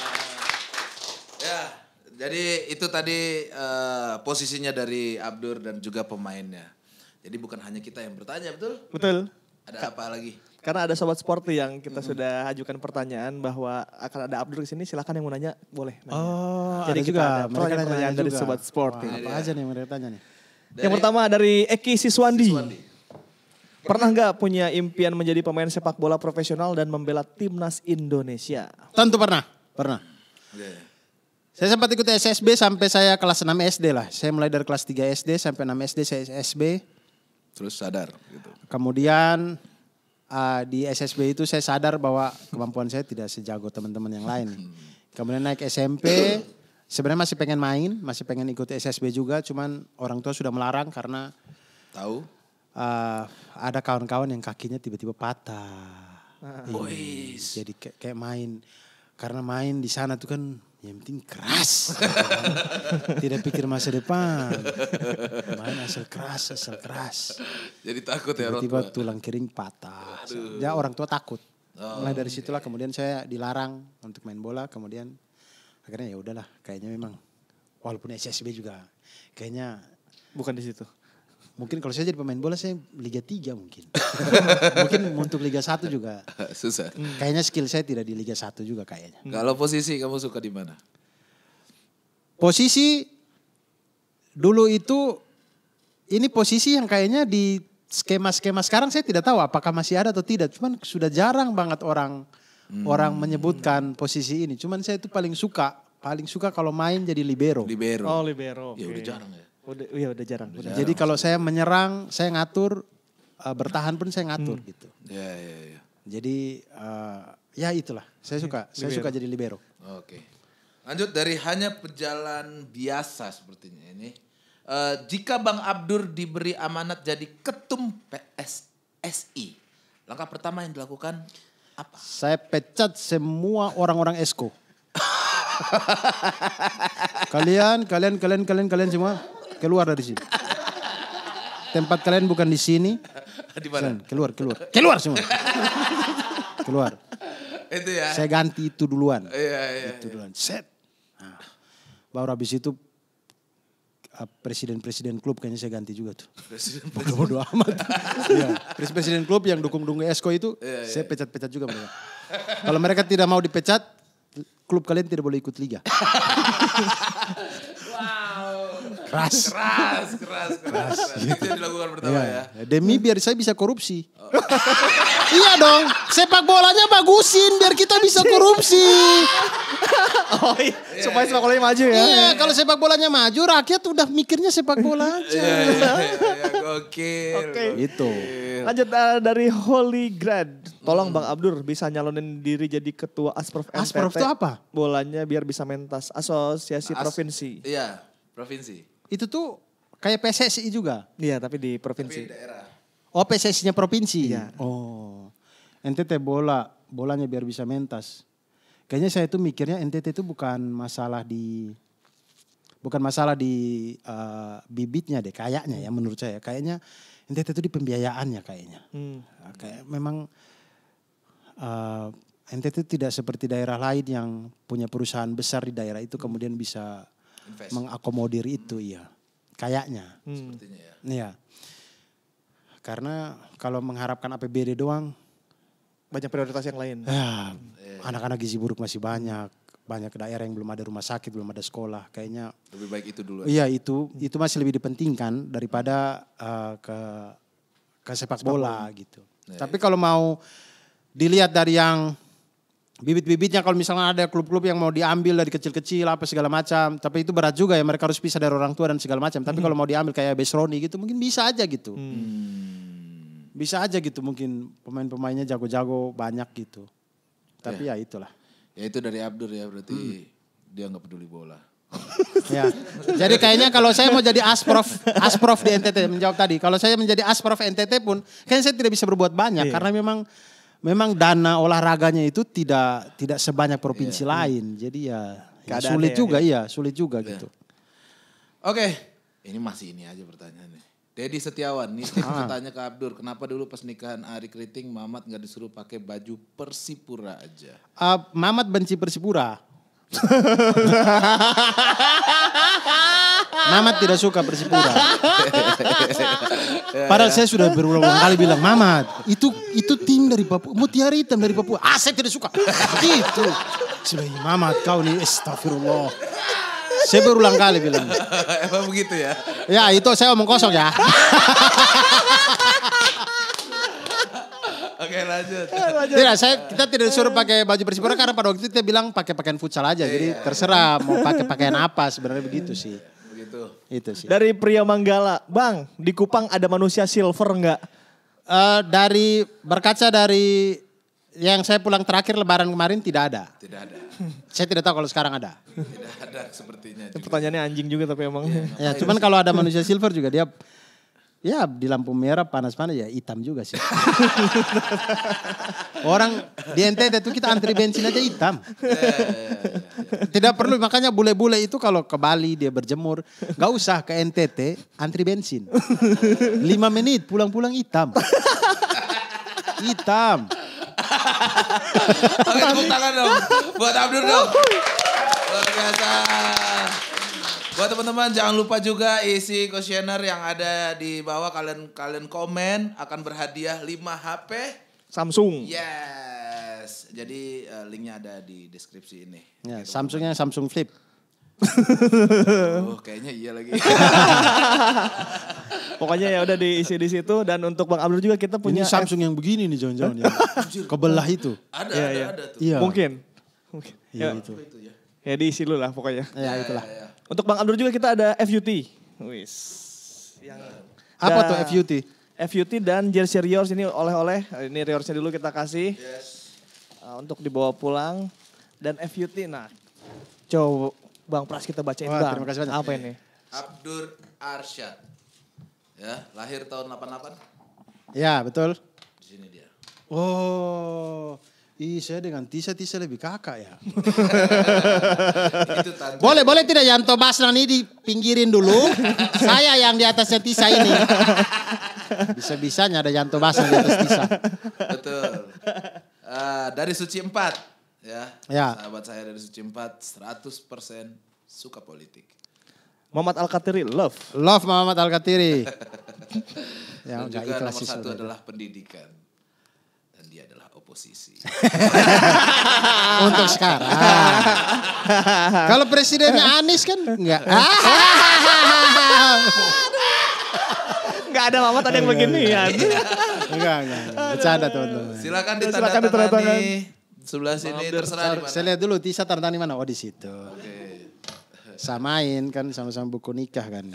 Ya, jadi itu tadi eh, posisinya dari Abdur dan juga pemainnya. Jadi bukan hanya kita yang bertanya, betul? Betul. Ada apa lagi? Karena ada sobat sporty yang kita sudah ajukan pertanyaan bahwa akan ada Abdur di sini silakan yang mau nanya boleh. nanya. Oh, Jadi ada kita juga. ada Mereka pertanyaan-pertanyaan nanya dari juga. sobat sporty. Wah, apa aja nih yang mereka tanya nih? Yang pertama dari Eki Siswandi. Siswandi. Pernah nggak punya impian menjadi pemain sepak bola profesional dan membela timnas Indonesia? Tentu pernah, pernah. Iya. Saya sempat ikut SSB sampai saya kelas 6 SD lah. Saya mulai dari kelas 3 SD sampai 6 SD saya SSB. Terus sadar gitu. Kemudian ah, di SSB itu saya sadar bahwa kemampuan saya tidak sejago teman-teman yang lain. Kemudian naik SMP, sebenarnya masih pengen main, masih pengen ikut SSB juga, cuman orang tua sudah melarang karena Tahu? ah, ada kawan-kawan yang kakinya tiba-tiba patah. Boys. Jadi kayak, kayak main, karena main di sana tuh kan yang penting keras. Tidak pikir masa depan. Main asal keras, asal keras. Jadi takut ya orang Tiba-tiba tua. tulang kering patah. Ya orang tua takut. Mulai dari situlah kemudian saya dilarang untuk main bola. Kemudian akhirnya ya udahlah. Kayaknya memang walaupun SSB juga kayaknya Bukan di situ. Mungkin kalau saya jadi pemain bola saya Liga 3 mungkin. mungkin untuk Liga 1 juga. Susah. Kayaknya skill saya tidak di Liga 1 juga kayaknya. Kalau posisi kamu suka di mana? Posisi dulu itu ini posisi yang kayaknya di skema-skema sekarang saya tidak tahu apakah masih ada atau tidak. Cuman sudah jarang banget orang orang menyebutkan posisi ini. Cuman saya itu paling suka, paling suka kalau main jadi libero. Libero. Oh libero. Ya oke. udah jarang ya. Udah, iya udah jarang. Udah. Jadi kalau saya menyerang, saya ngatur, eh, bertahan pun saya ngatur gitu. Ya, ya, ya. Jadi eh, ya itulah, saya suka, saya suka jadi libero. Oke. Lanjut dari hanya pejalan biasa sepertinya ini. Eh, jika Bang Abdur diberi amanat jadi ketum PSSI, langkah pertama yang dilakukan apa? Saya pecat semua orang-orang esko. kalian, kalian, kalian, kalian, kalian semua keluar dari sini. Tempat kalian bukan di sini. Di mana? Keluar, keluar, keluar semua. Keluar. Itu ya. Saya ganti itu duluan. Iya, iya. Itu duluan. Set. Nah, baru habis itu uh, presiden-presiden klub kayaknya saya ganti juga tuh. Presiden Bodoh amat. Iya, presiden klub yang dukung-dukung Esko itu saya pecat-pecat juga mereka. Kalau mereka tidak mau dipecat, klub kalian tidak boleh ikut liga. Keras. keras, keras, keras. Itu yang dilakukan pertama ya. Iya. Demi biar saya bisa korupsi. iya dong, sepak bolanya bagusin biar kita bisa korupsi. Oh iya, supaya sepak bolanya maju ya. Iya, kalau sepak bolanya maju, rakyat udah mikirnya sepak bola aja. Iya, iya, iya, gokil. Oke. Gitu. Lanjut uh, dari Holy Grad. Tolong Bang Abdur bisa nyalonin diri jadi ketua Asprof NTT. Asprof itu apa? Bolanya biar bisa mentas Asosiasi As- Provinsi. Iya, provinsi. Itu tuh kayak PSSI juga. Iya, tapi di Tapi provinsi. daerah. Oh PSSI-nya provinsi? Iya. Oh. NTT bola, bolanya biar bisa mentas. Kayaknya saya tuh mikirnya NTT itu bukan masalah di bukan masalah di eh, bibitnya deh kayaknya ya menurut saya. Kayaknya NTT itu di pembiayaannya kayaknya. Hmm. Nah, Kayak memang eh, NTT tidak seperti daerah lain yang punya perusahaan besar di daerah itu kemudian bisa Invest. mengakomodir itu iya. Kayaknya. Sepertinya ya. Iya. Karena kalau mengharapkan APBD doang, Banyak prioritas yang lain. ya, anak-anak gizi buruk masih banyak. Banyak daerah yang belum ada rumah sakit, belum ada sekolah. Kayaknya Lebih baik itu dulu. Iya itu itu masih lebih dipentingkan daripada eh, ke ke sepak bola gitu. Tapi kalau mau dilihat dari yang bibit-bibitnya kalau misalnya ada klub-klub yang mau diambil dari kecil-kecil apa segala macam, tapi itu berat juga ya mereka harus pisah dari orang tua dan segala macam. Tapi kalau mau diambil kayak Besroni gitu mungkin bisa aja gitu. Bisa aja gitu mungkin pemain-pemainnya jago-jago banyak gitu. Tapi ya itulah. Ya itu dari Abdur ya berarti dia nggak peduli bola. Ya. Jadi kayaknya kalau saya mau jadi asprof, asprof di NTT menjawab tadi. Kalau saya menjadi asprof NTT pun, kayaknya saya tidak bisa berbuat banyak karena memang memang dana olahraganya itu tidak tidak sebanyak provinsi lain. Jadi ya, ya sulit ya, juga iya, sulit juga gitu. Oke, ini masih ini aja pertanyaannya. Dedi Setiawan, nih Steve bertanya ke Abdur, kenapa dulu pas nikahan Ari Kriting Mamat nggak disuruh pakai baju Persipura aja? Uh, Mamat benci Persipura. Mamat tidak suka Persipura. Padahal saya sudah berulang-ulang kali bilang, Mamat, itu itu tim dari Papua, Mutiara Hitam dari Papua. Ah, saya tidak suka. Gitu. Sebenarnya Mamat, kau nih, astagfirullah. Saya berulang kali bilang. Emang begitu ya? Ya, itu saya omong kosong ya. Oke lanjut. Tidak, saya kita tidak disuruh pakai baju Persipura karena pada waktu itu kita bilang pakai pakaian futsal aja. Jadi terserah mau pakai pakaian apa sebenarnya begitu sih. Begitu. Itu sih. Dari pria Manggala, Bang, di Kupang ada manusia silver nggak? Eh, dari berkaca dari yang saya pulang terakhir lebaran kemarin tidak ada. Tidak ada. Saya tidak tahu kalau sekarang ada. Tidak ada sepertinya. juga. Pertanyaannya anjing juga tapi emang. Ya, cuman kalau ada manusia silver juga dia ya di lampu merah panas-panas ya hitam juga sih. Orang di NTT itu kita antri bensin aja hitam. Tidak perlu makanya bule-bule itu kalau ke Bali dia berjemur, gak usah ke NTT antri bensin. Lima menit pulang-pulang hitam. Hitam. Oke tepuk tangan dong. Buat Abdur dong. Luar biasa. Buat teman-teman jangan lupa juga isi kuesioner yang ada di bawah kalian kalian komen akan berhadiah 5 HP. Samsung. Yes. Jadi eh, linknya ada di deskripsi ini. Ya, Samsungnya Samsung Flip. Oh, kayaknya iya lagi. Pokoknya ya udah diisi di situ dan untuk Bang Abdul juga kita punya Ini Samsung yang begini nih jangan-jangan ya. Kebelah itu. ada, Iya, ada, iya. ada tuh. Iya. Mungkin. Mungkin. Iya Ya, itu. Itu ya. ya diisi lu lah pokoknya. Ya itulah. Ya, ya. Untuk Bang Abdul juga kita ada FUT. Wis. Yang Apa tuh FUT? FUT dan jersey Riors ini oleh-oleh. Ini Riorsnya dulu kita kasih Yes. uh, untuk dibawa pulang dan FUT. Nah, coba Bang Pras kita bacain Wah, Bang. terima kasih banyak. Apa ini? Abdur Arsyad. Ya, lahir tahun 88. Ya betul. Di sini dia. Oh, ih saya dengan Tisa Tisa lebih kakak ya. Boleh boleh tidak Yanto Basnan ini dipinggirin dulu. saya yang di atasnya Tisa ini. Bisa bisanya ada Yanto Basnan di atas Tisa. Betul. Eh, dari Suci 4. Ya. Ya. Sahabat saya dari Suci 4 100% suka politik. Muhammad Al-Katiri, love. Love Muhammad Al Katiri. ya Dan juga nomor satu adalah pendidikan. Oposisi. Untuk sekarang. Kalau presidennya Anies kan enggak. Enggak ada Muhammad ada yang beginian. enggak, enggak, enggak. Bercanda teman-teman. Silakan Silakan ditandatangani. Sebelah sini terserah di mana. Saya lihat dulu Tisa tanda di mana? Oh di situ. Oke. Samain kan sama-sama buku nikah kan.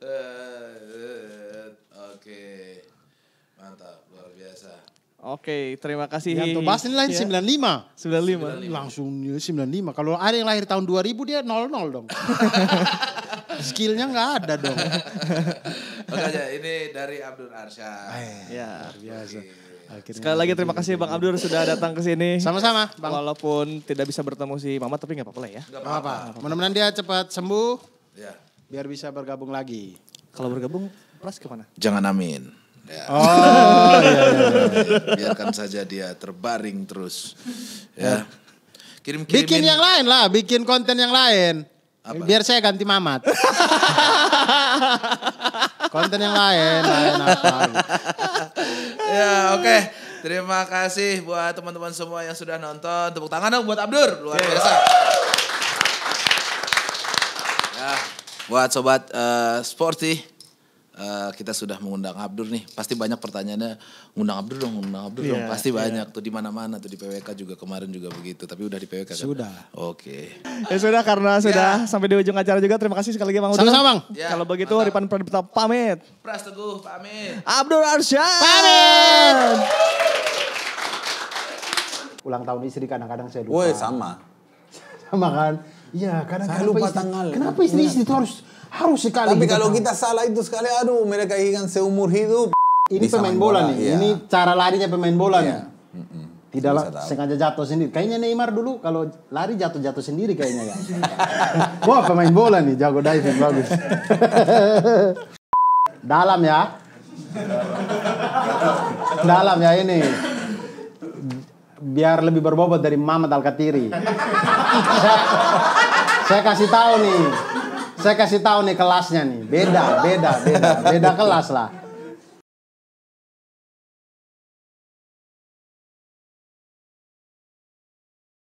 Eh, Oke. Mantap, luar biasa. Oke, terima kasih. Yang Tobas ini lahir Ya, 95. 95. Langsung dia 95. Kalau ada yang lahir tahun 2000 dia 00 dong. Skillnya nggak ada dong. Oke aja, ini dari Abdul Arsyad. Ya. Biasa. Akhirnya. Sekali lagi terima kasih Bang Abdur sudah datang ke sini. Sama-sama, Bang. Walaupun tidak bisa bertemu si Mama tapi nggak apa-apa lah ya. Gak Gak apa-apa. Mudah-mudahan dia cepat sembuh Ya. biar bisa bergabung lagi. Kalau bergabung, Pras ke mana? Jangan amin. Ya. Oh iya, iya. Biarkan saja dia terbaring terus. Ya. kirim kirimin. Bikin yang lain lah, bikin konten yang lain. Biar saya ganti Mamat. konten yang lain, lain apa. ya oke. Terima kasih buat teman-teman semua yang sudah nonton. Tepuk tangan dong buat Abdur. Luar biasa. Ya, buat sobat eh, sporty. Eh, kita sudah mengundang Abdur nih. Pasti banyak pertanyaannya. Ngundang Abdur dong, ngundang Abdur dong. Iya, Pasti banyak tuh di mana-mana tuh di PWK juga kemarin juga begitu. Tapi udah di PWK kan? Sudah. Oke. Ya sudah karena sudah sampai di ujung acara juga. Terima kasih sekali lagi Bang Udul. Sama-sama, Bang. Ya, Kalau begitu mantap. Ripan Pradipta pamit. Pras Teguh, pamit. Abdul Arsyad. Pamit. Ulang tahun istri kadang-kadang saya lupa. Woi sama. Sama kan? Iya, kadang Saya kenapa lupa istri, tanggal. Kenapa istri-istri itu harus harus sekali Tapi kita kalau tahu? kita salah itu sekali, aduh mereka ingat seumur hidup. ini Bisa pemain main bola, bola, nih. iya. Ini cara larinya pemain bola Iya. nih. Tidak lah, Bisa tahu. sengaja jatuh sendiri. Kayaknya Neymar dulu kalau lari jatuh-jatuh sendiri kayaknya ya. Wah pemain bola nih, jago diving bagus. Dalam ya. Dalam ya ini. Biar lebih berbobot dari Muhammad Al-Katiri. saya, saya kasih tahu nih. Saya kasih tahu nih kelasnya nih. Beda, beda, beda. Beda kelas lah.